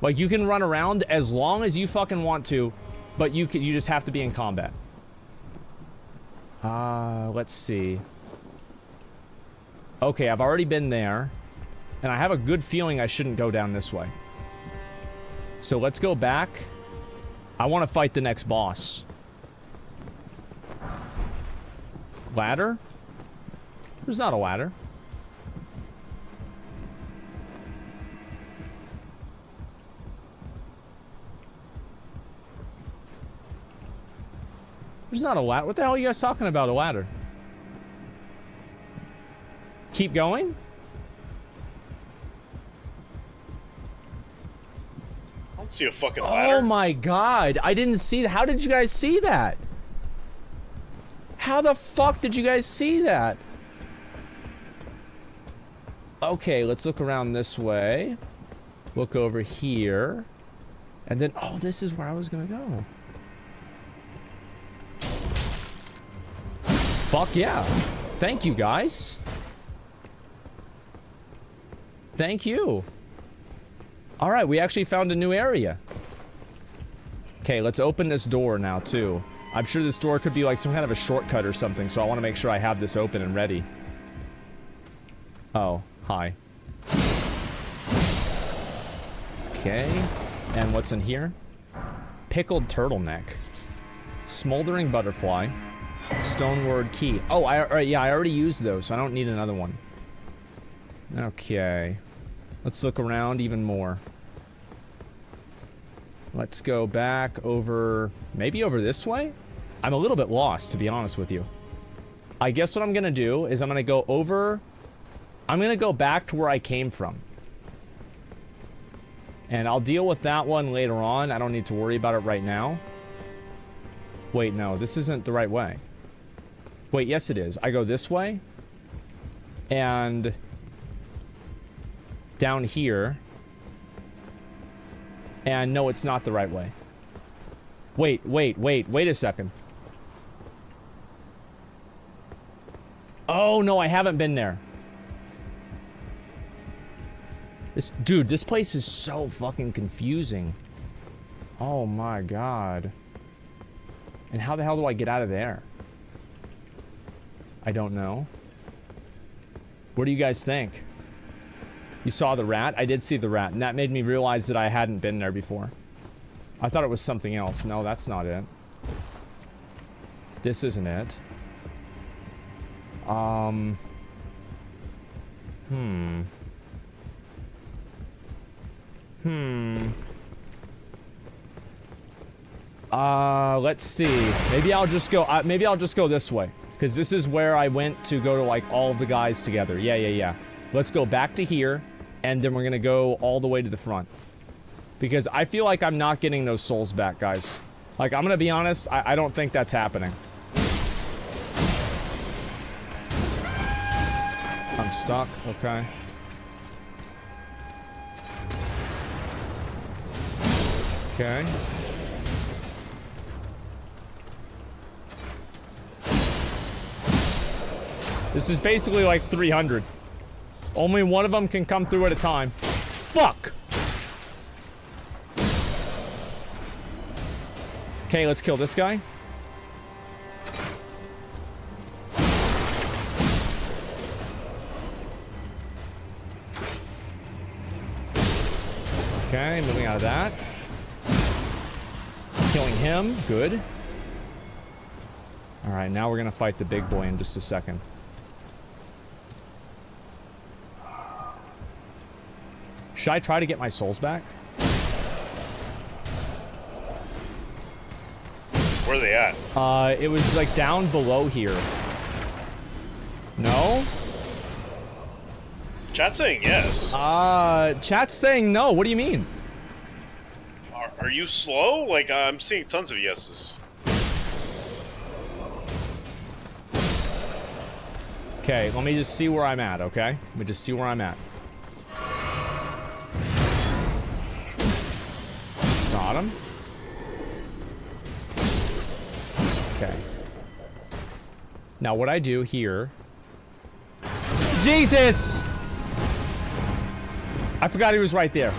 Like, you can run around as long as you fucking want to, but you can, you just have to be in combat. Uh, let's see. Okay, I've already been there, and I have a good feeling I shouldn't go down this way. So let's go back. I want to fight the next boss. Ladder? There's not a ladder. There's not a ladder. What the hell are you guys talking about, a ladder? Keep going? I don't see a fucking Oh my god. I didn't see How did you guys see that? How the fuck did you guys see that? Okay, let's look around this way. Look over here. And then, oh, this is where I was gonna go. Fuck yeah. Thank you, guys. Thank you. All right, we actually found a new area. Okay, let's open this door now, too. I'm sure this door could be like some kind of a shortcut or something, so I want to make sure I have this open and ready. Oh, hi. Okay, and what's in here? Pickled turtleneck. Smoldering butterfly. Stone Stonesword key. Oh, I, yeah, I already used those, so I don't need another one. Okay. Let's look around even more. Let's go back over, maybe over this way? I'm a little bit lost, to be honest with you. I guess what I'm gonna do is I'm gonna go over, I'm gonna go back to where I came from. And I'll deal with that one later on. I don't need to worry about it right now. Wait, no, this isn't the right way. Wait, yes it is. I go this way. And down here. And no, it's not the right way. Wait, wait, wait, wait a second. Oh, no, I haven't been there. This, dude, this place is so fucking confusing. Oh my god. And how the hell do I get out of there? I don't know. What do you guys think? You saw the rat? I did see the rat, and that made me realize that I hadn't been there before. I thought it was something else. No, that's not it. This isn't it. Um. Hmm. Hmm. Uh, let's see. Maybe I'll just go, uh, maybe I'll just go this way. Because this is where I went to go to, like, all the guys together. Yeah, yeah, yeah. Let's go back to here, and then we're gonna go all the way to the front. Because I feel like I'm not getting those souls back, guys. Like, I'm gonna be honest, I, I don't think that's happening. I'm stuck, okay. Okay. This is basically like 300. Only one of them can come through at a time. Fuck! Okay, let's kill this guy. Okay, moving out of that. Killing him. Good. Alright, now we're gonna fight the big boy in just a second. Should I try to get my souls back? Where are they at? Uh, it was like down below here. No? Chat saying yes. Uh, chat's saying no. What do you mean? Are, are you slow? Like, I'm seeing tons of yeses. Okay, let me just see where I'm at, okay? Let me just see where I'm at. Now what I do here... Jesus! I forgot he was right there.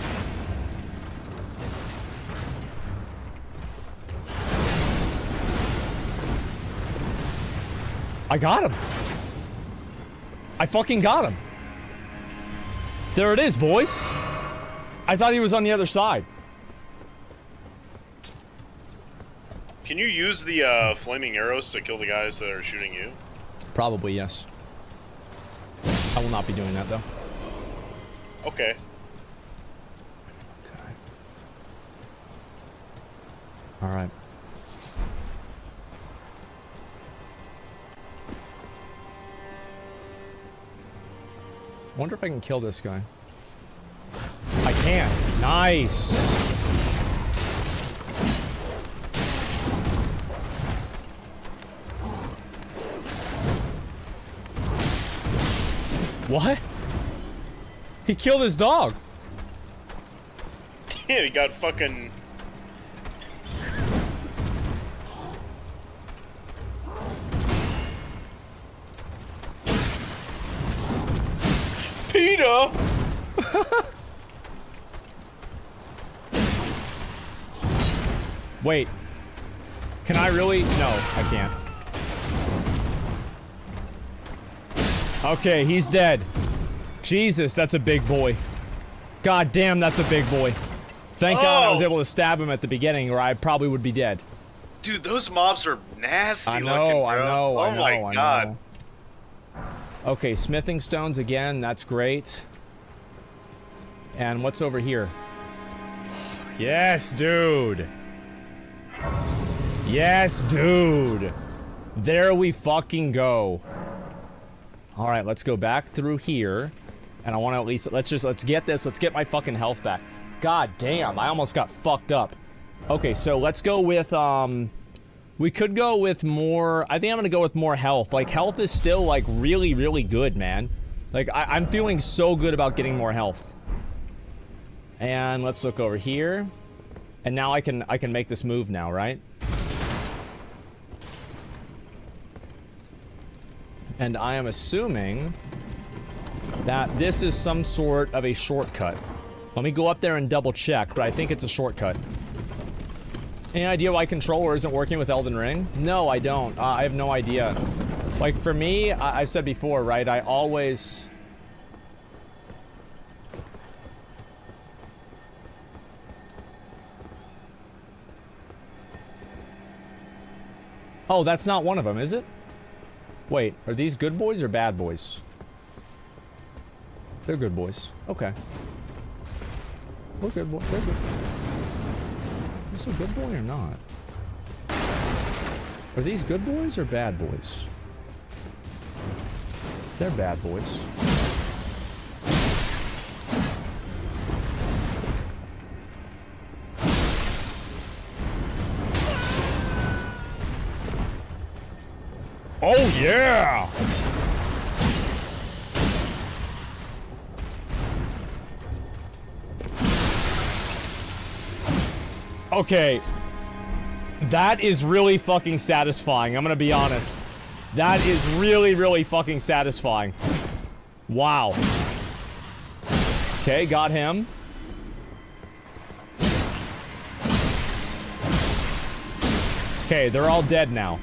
I got him. I fucking got him. There it is, boys. I thought he was on the other side. Can you use the uh, flaming arrows to kill the guys that are shooting you? Probably, yes. I will not be doing that, though. Okay. Okay. Alright. Wonder if I can kill this guy. I can. Nice. What? He killed his dog. (laughs) Yeah, he got fucking. Peter! (laughs) Wait. Can I really? No, I can't. Okay, he's dead. Jesus, that's a big boy. God damn, that's a big boy. Thank God I was Oh. able to stab him at the beginning, or I probably would be dead. Dude, those mobs are nasty I looking, know, I know, oh I know, my I god. know. Okay, smithing stones again, that's great. And what's over here? Yes, dude. Yes, dude. There we fucking go. All right, let's go back through here. And I want to at least, let's just, let's get this. Let's get my fucking health back. God damn, I almost got fucked up. Okay, so let's go with, um, we could go with more, I think I'm gonna go with more health. Like, health is still, like, really, really good, man. Like, I, I'm feeling so good about getting more health. And let's look over here. And now I can, I can make this move now, right? And I am assuming that this is some sort of a shortcut. Let me go up there and double check, but I think it's a shortcut. Any idea why controller isn't working with Elden Ring? No, I don't. Uh, I have no idea. Like, for me, I I've said before, right? I always... Oh, that's not one of them, is it? Wait, are these good boys or bad boys? They're good boys. Okay. We're good boy. They're good. Is this a good boy or not? Are these good boys or bad boys? They're bad boys. Oh yeah! Okay. That is really fucking satisfying, I'm gonna be honest. That is really, really fucking satisfying. Wow. Okay, got him. Okay, they're all dead now.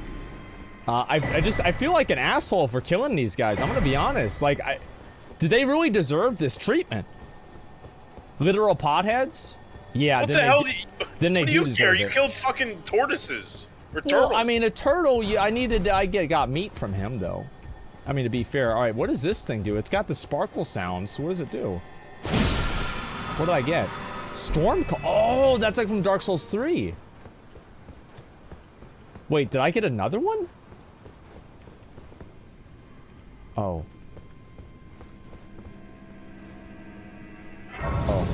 Uh, I, I just, I feel like an asshole for killing these guys. I'm gonna be honest. Like, I, do they really deserve this treatment? Literal potheads? Yeah, What then the they hell? do- you, then they do do you deserve care? You killed fucking tortoises or Well. I mean, a turtle. you- I needed. I get got meat from him though. I mean, to be fair. All right, what does this thing do? It's got the sparkle sounds. So what does it do? What do I get? Storm. Oh, that's like from Dark Souls 3. Wait, did I get another one? Oh. Oh.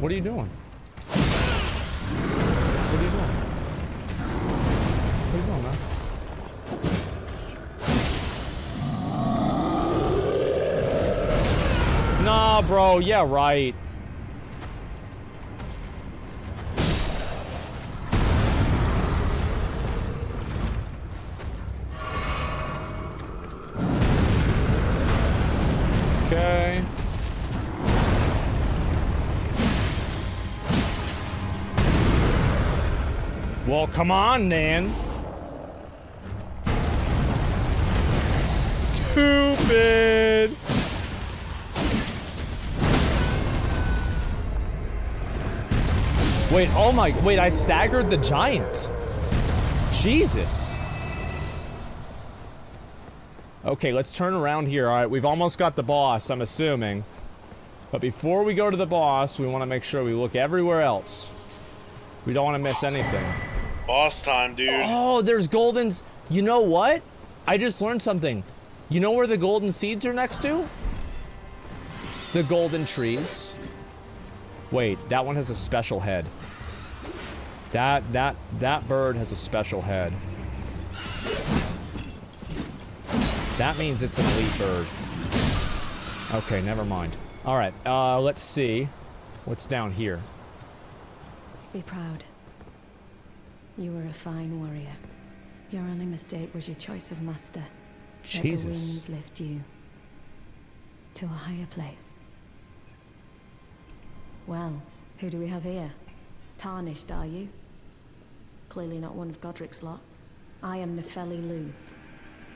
What are you doing? Bro. Yeah, right. Okay. Well, come on, Nan. Stupid. Wait, oh my, wait, I staggered the giant. Jesus. Okay, let's turn around here. All right, we've almost got the boss, I'm assuming. But before we go to the boss, we want to make sure we look everywhere else. We don't want to miss anything. Boss time, dude. Oh, there's goldens. You know what? I just learned something. You know where the golden seeds are next to? The golden trees. Wait, that one has a special head. That that that bird has a special head. That means it's an elite bird. Okay, never mind. All right, uh, let's see what's down here. Be proud. You were a fine warrior. Your only mistake was your choice of master. Let the Jesus. winds lift you to a higher place. Well, who do we have here? Tarnished, are you? Clearly not one of Godrick's lot. I am Nepheli Loux.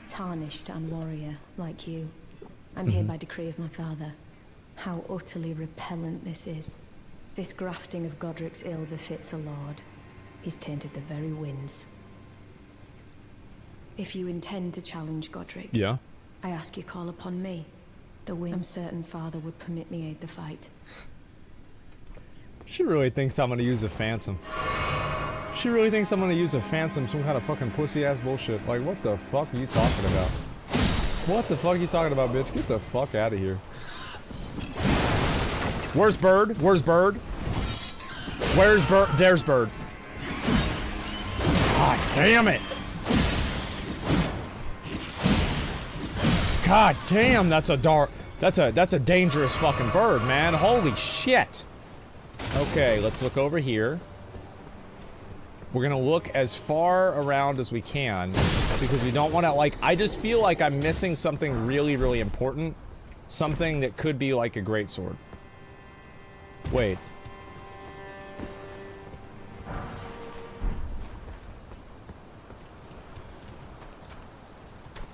Tarnished and warrior, like you. I'm here mm-hmm. by decree of my father. How utterly repellent this is. This grafting of Godrick's ill befits a lord. He's tainted the very winds. If you intend to challenge Godrick, Yeah. I ask you call upon me. The wind. I'm certain father would permit me aid the fight. She really thinks I'm gonna use a phantom. She really thinks I'm gonna use a phantom, some kind of fucking pussy ass bullshit. Like, what the fuck are you talking about? What the fuck are you talking about, bitch? Get the fuck out of here. Where's Bird? Where's Bird? Where's Bird? There's Bird. God damn it! God damn, that's a dark. That's a that's a dangerous fucking bird, man. Holy shit. Okay, let's look over here. We're gonna look as far around as we can because we don't want to like. I just feel like I'm missing something really, really important. Something that could be like a great sword. Wait.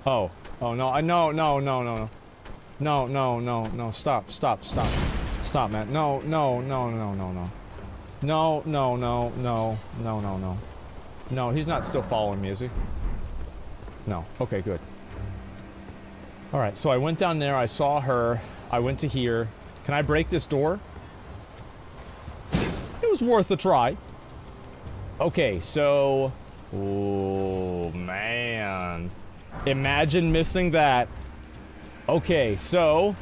Oh. Oh no. I no no no no no. No no no no. Stop stop stop. Stop, man. No no no no no no. No no no no no no no. No, he's not still following me, is he? No. Okay, good. All right, so I went down there. I saw her. I went to here. Can I break this door? It was worth a try. Okay, so... Oh, man. Imagine missing that. Okay, so...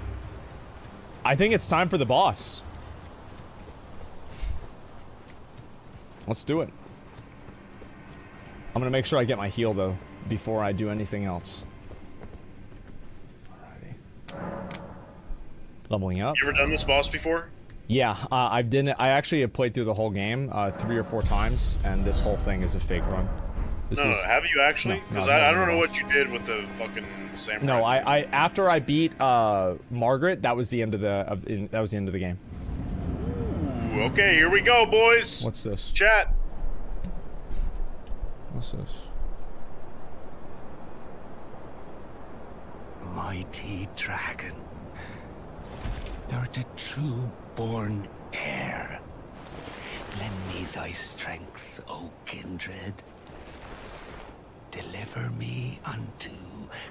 I think it's time for the boss. Let's do it. I'm gonna make sure I get my heal, though, before I do anything else. Alrighty. Leveling up. You ever done this boss before? Yeah, uh, I've done it. I actually have played through the whole game uh, three or four times, and this whole thing is a fake run. This No, no, is have you actually? No, no, Because no, I, I don't know what you did with the fucking samurai. no. I, I after I beat uh Margit, that was the end of the of, in, that was the end of the game. Ooh, okay, here we go, boys. What's this? Chat. What's this? Mighty dragon. Thou'rt a true born heir. Lend me thy strength, O kindred. Deliver me unto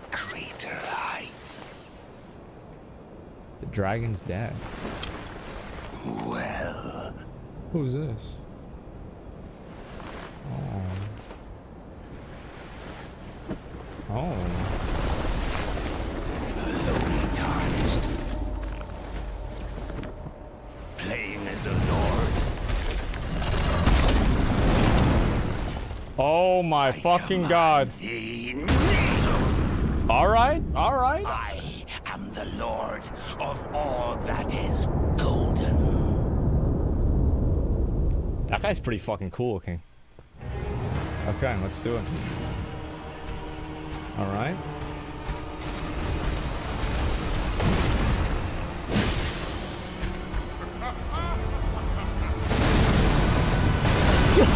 greater heights. The dragon's dead. Well, Who's this? Oh. Oh. lowly tarnished. Playing as a lord. Oh my fucking god. Alright, alright. I am the lord of all that is golden. That guy's pretty fucking cool looking. Okay, let's do it. Alright. (laughs)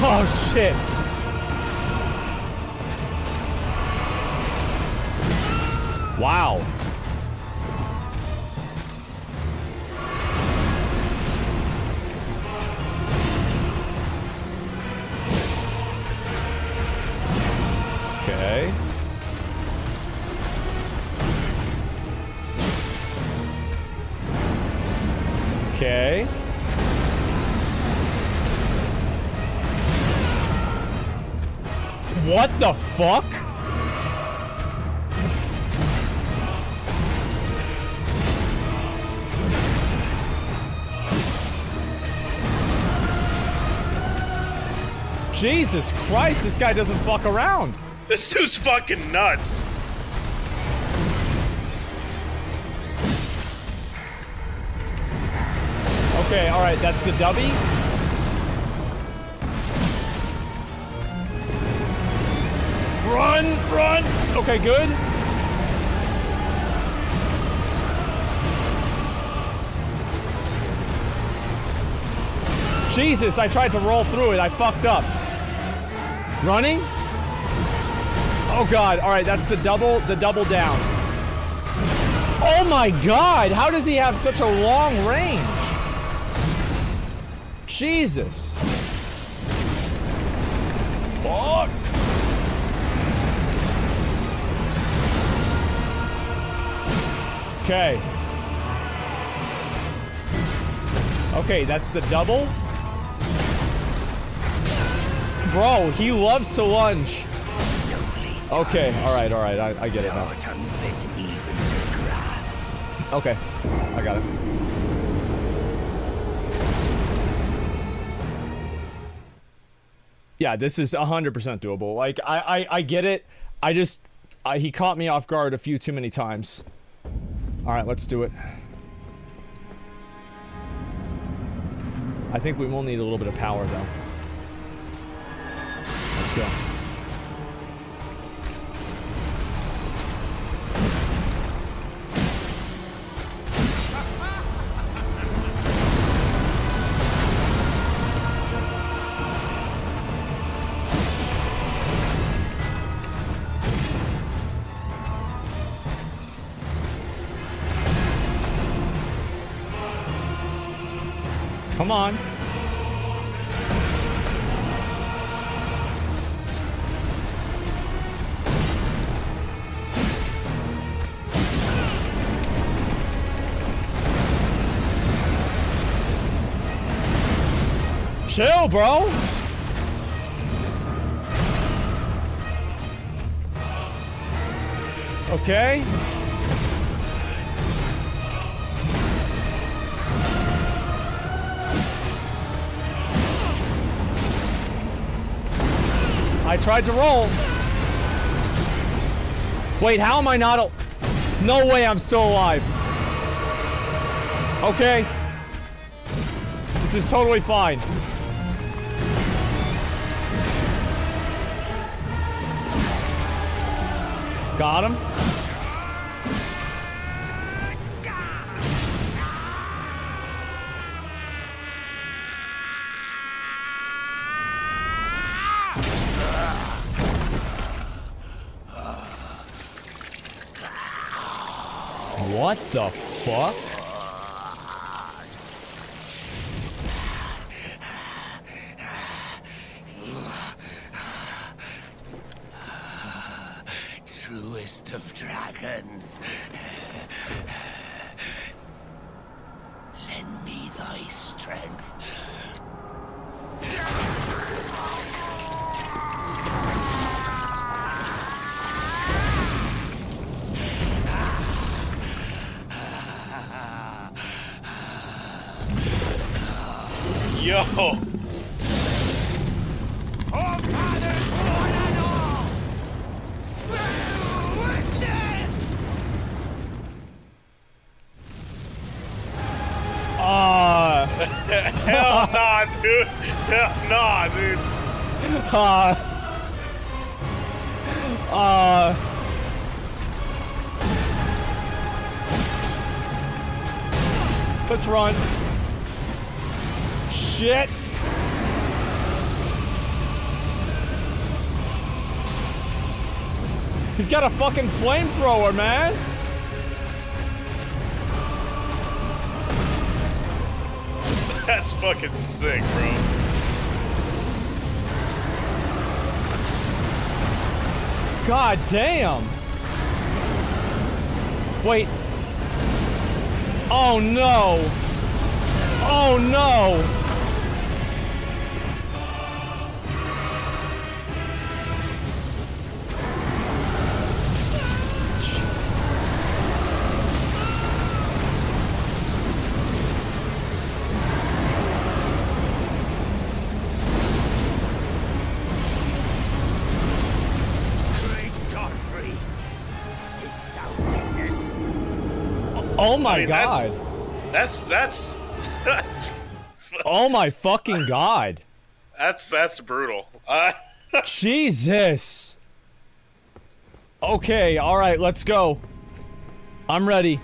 Oh shit! Wow. Okay. Okay. What the fuck? Jesus Christ, this guy doesn't fuck around. This dude's fucking nuts. Okay, alright, that's the dubby. Run, run! Okay, good. Jesus, I tried to roll through it. I fucked up. Running? Oh god, alright, that's the double, the double down. Oh my god, how does he have such a long range? Jesus. Fuck. Okay. Okay, that's the double. Bro, he loves to lunge. Okay, alright, alright, I, I get it now. Okay, I got it. Yeah, this is 100% doable. Like, I, I, I get it. I just, I, he caught me off guard a few too many times. All right, let's do it. I think we will need a little bit of power, though. Go. Come on. Bro. Okay. I tried to roll. Wait, how am I not No way I'm still alive. Okay. This is totally fine. Got him. What the fuck? Got a fucking flamethrower, man. (laughs) That's fucking sick, bro. God damn. Wait. Oh no. Oh no. Oh my I mean, god. That's that's that's (laughs) Oh my fucking god. that's, that's brutal. Uh, (laughs) Jesus. Okay, alright, let's go. I'm ready.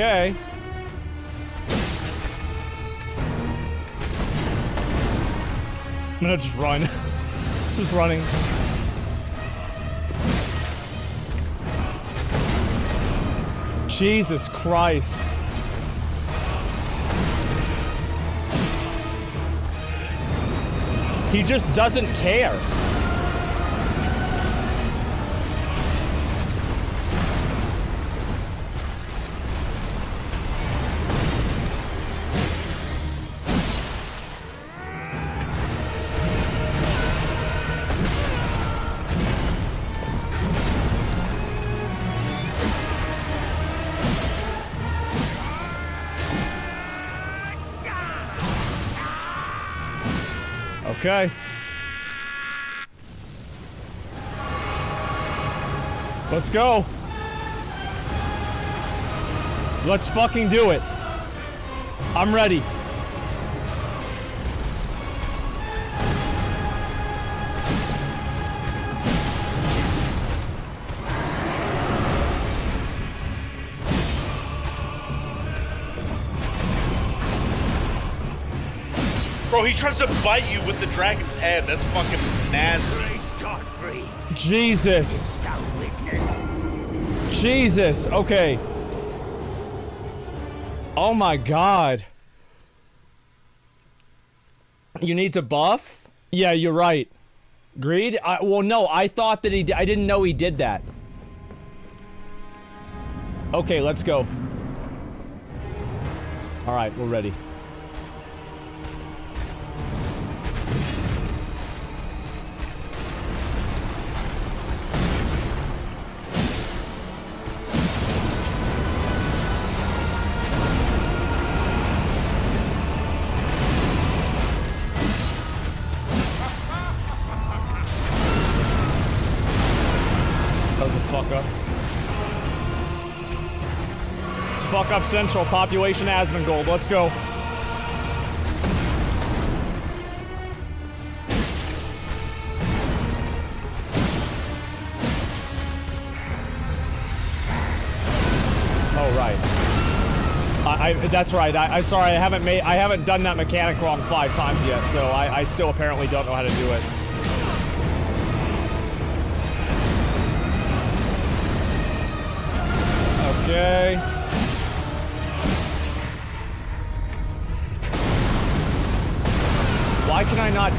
Okay. I'm gonna just run. (laughs) just running. Jesus Christ. He just doesn't care. Okay. Let's go. Let's fucking do it. I'm ready. He tries to bite you with the dragon's head. That's fucking nasty. Godfrey, Jesus. Jesus. Okay. Oh my god. You need to buff? Yeah, you're right. Greed? I, well, no, I thought that he I didn't know he did that. Okay, let's go. Alright, we're ready. Up central. Population Asmongold. Let's go. Oh right. I, that's right. I, I sorry. I haven't made. I haven't done that mechanic wrong five times yet. So I, I still apparently don't know how to do it.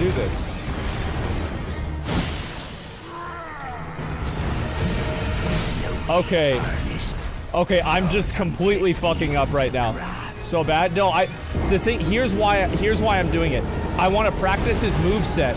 Do this? Okay. Okay, I'm just completely fucking up right now. So bad. No, I the thing here's why here's why I'm doing it. I want to practice his move set.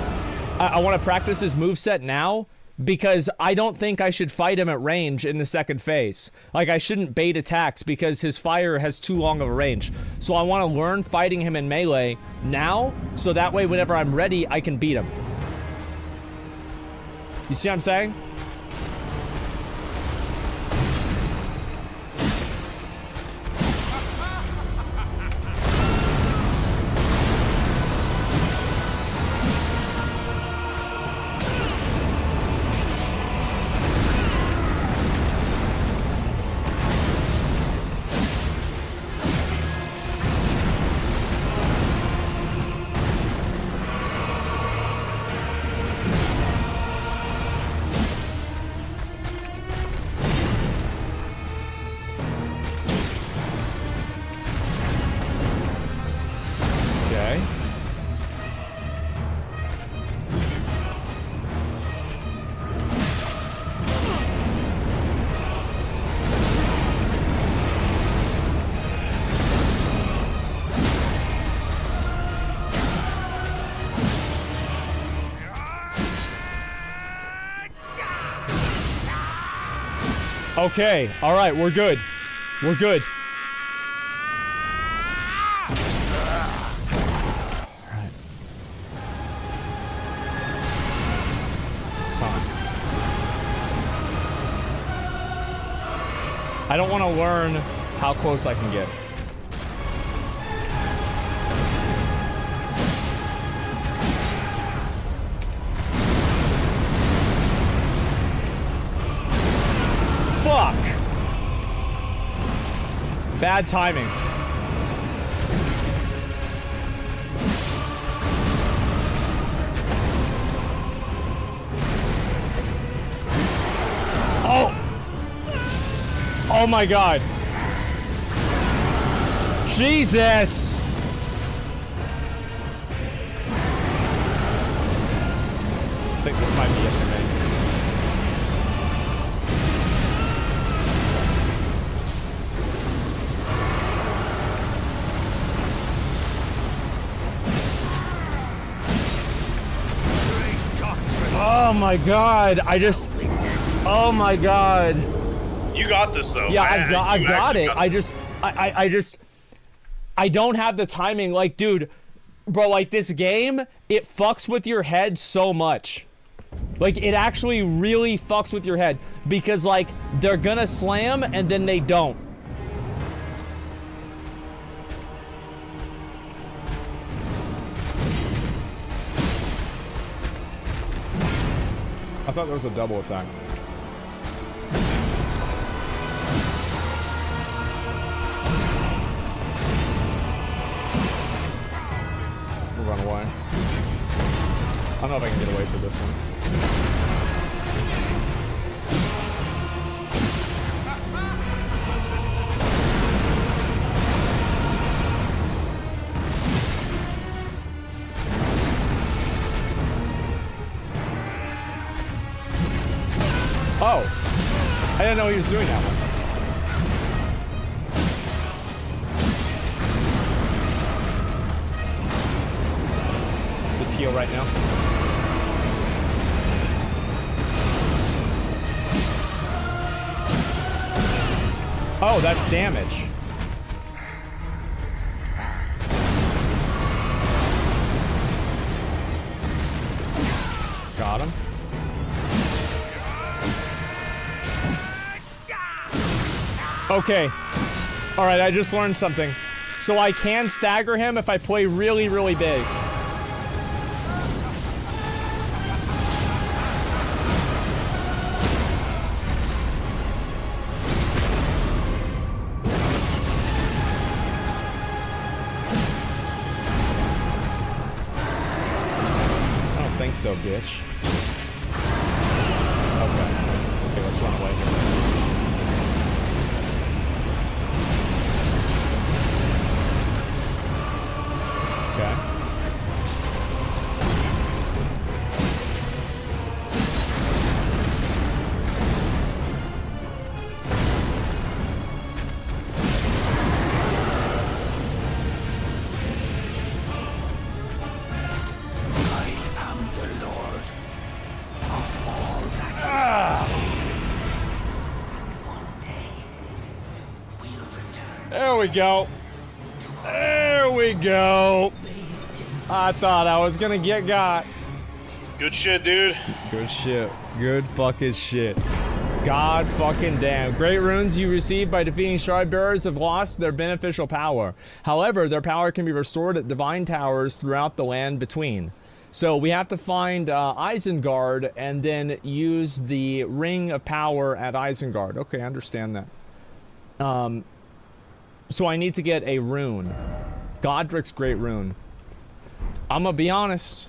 I, I want to practice his move set now because I don't think I should fight him at range in the second phase. Like I shouldn't bait attacks because his fire has too long of a range. So I want to learn fighting him in melee now so that way whenever I'm ready I can beat him. You see what I'm saying? Okay, alright, we're good. We're good. It's time. I don't want to learn how close I can get. Bad timing. Oh! Oh my god. Jesus! My god, I just... Oh my god. You got this though. Yeah, I- I've got, I've you got it. I just, I, I, I just, I don't have the timing. Like, dude, bro, like this game, it fucks with your head so much. Like, it actually really fucks with your head because, like, they're gonna slam and then they don't. Thought there was a double attack. We'll run away. I don't know if I can get away for this one. Doing that one. Just heal right now. Oh, that's damage. Okay. All right, I just learned something. So I can stagger him if I play really, really big. So, bitch. We go. There we go. I thought I was gonna get got. Good shit, dude. Good shit. Good fucking shit. God fucking damn. Great runes you receive by defeating Shard Bearers have lost their beneficial power. However, their power can be restored at divine towers throughout the land between. So we have to find uh, Isengard and then use the Ring of Power at Isengard. Okay, I understand that. Um, so I need to get a rune. Godrick's Great Rune. I'm gonna be honest.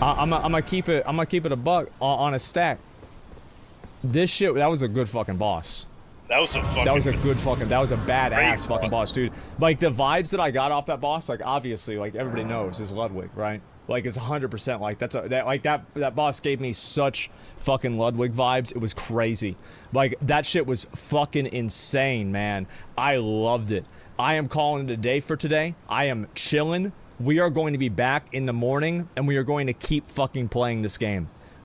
I, I'm gonna keep it. I'm gonna keep it a buck on, on a stack. This shit. That was a good fucking boss. That was a fucking. That was a good fucking. That was a badass fucking boss, dude. Like the vibes that I got off that boss, like obviously, like everybody knows, is Ludwig, right? Like it's 100% like that's a that like that that boss gave me such fucking Ludwig vibes. It was crazy. Like that shit was fucking insane, man. I loved it. I am calling it a day for today. I am chilling. We are going to be back in the morning and we are going to keep fucking playing this game.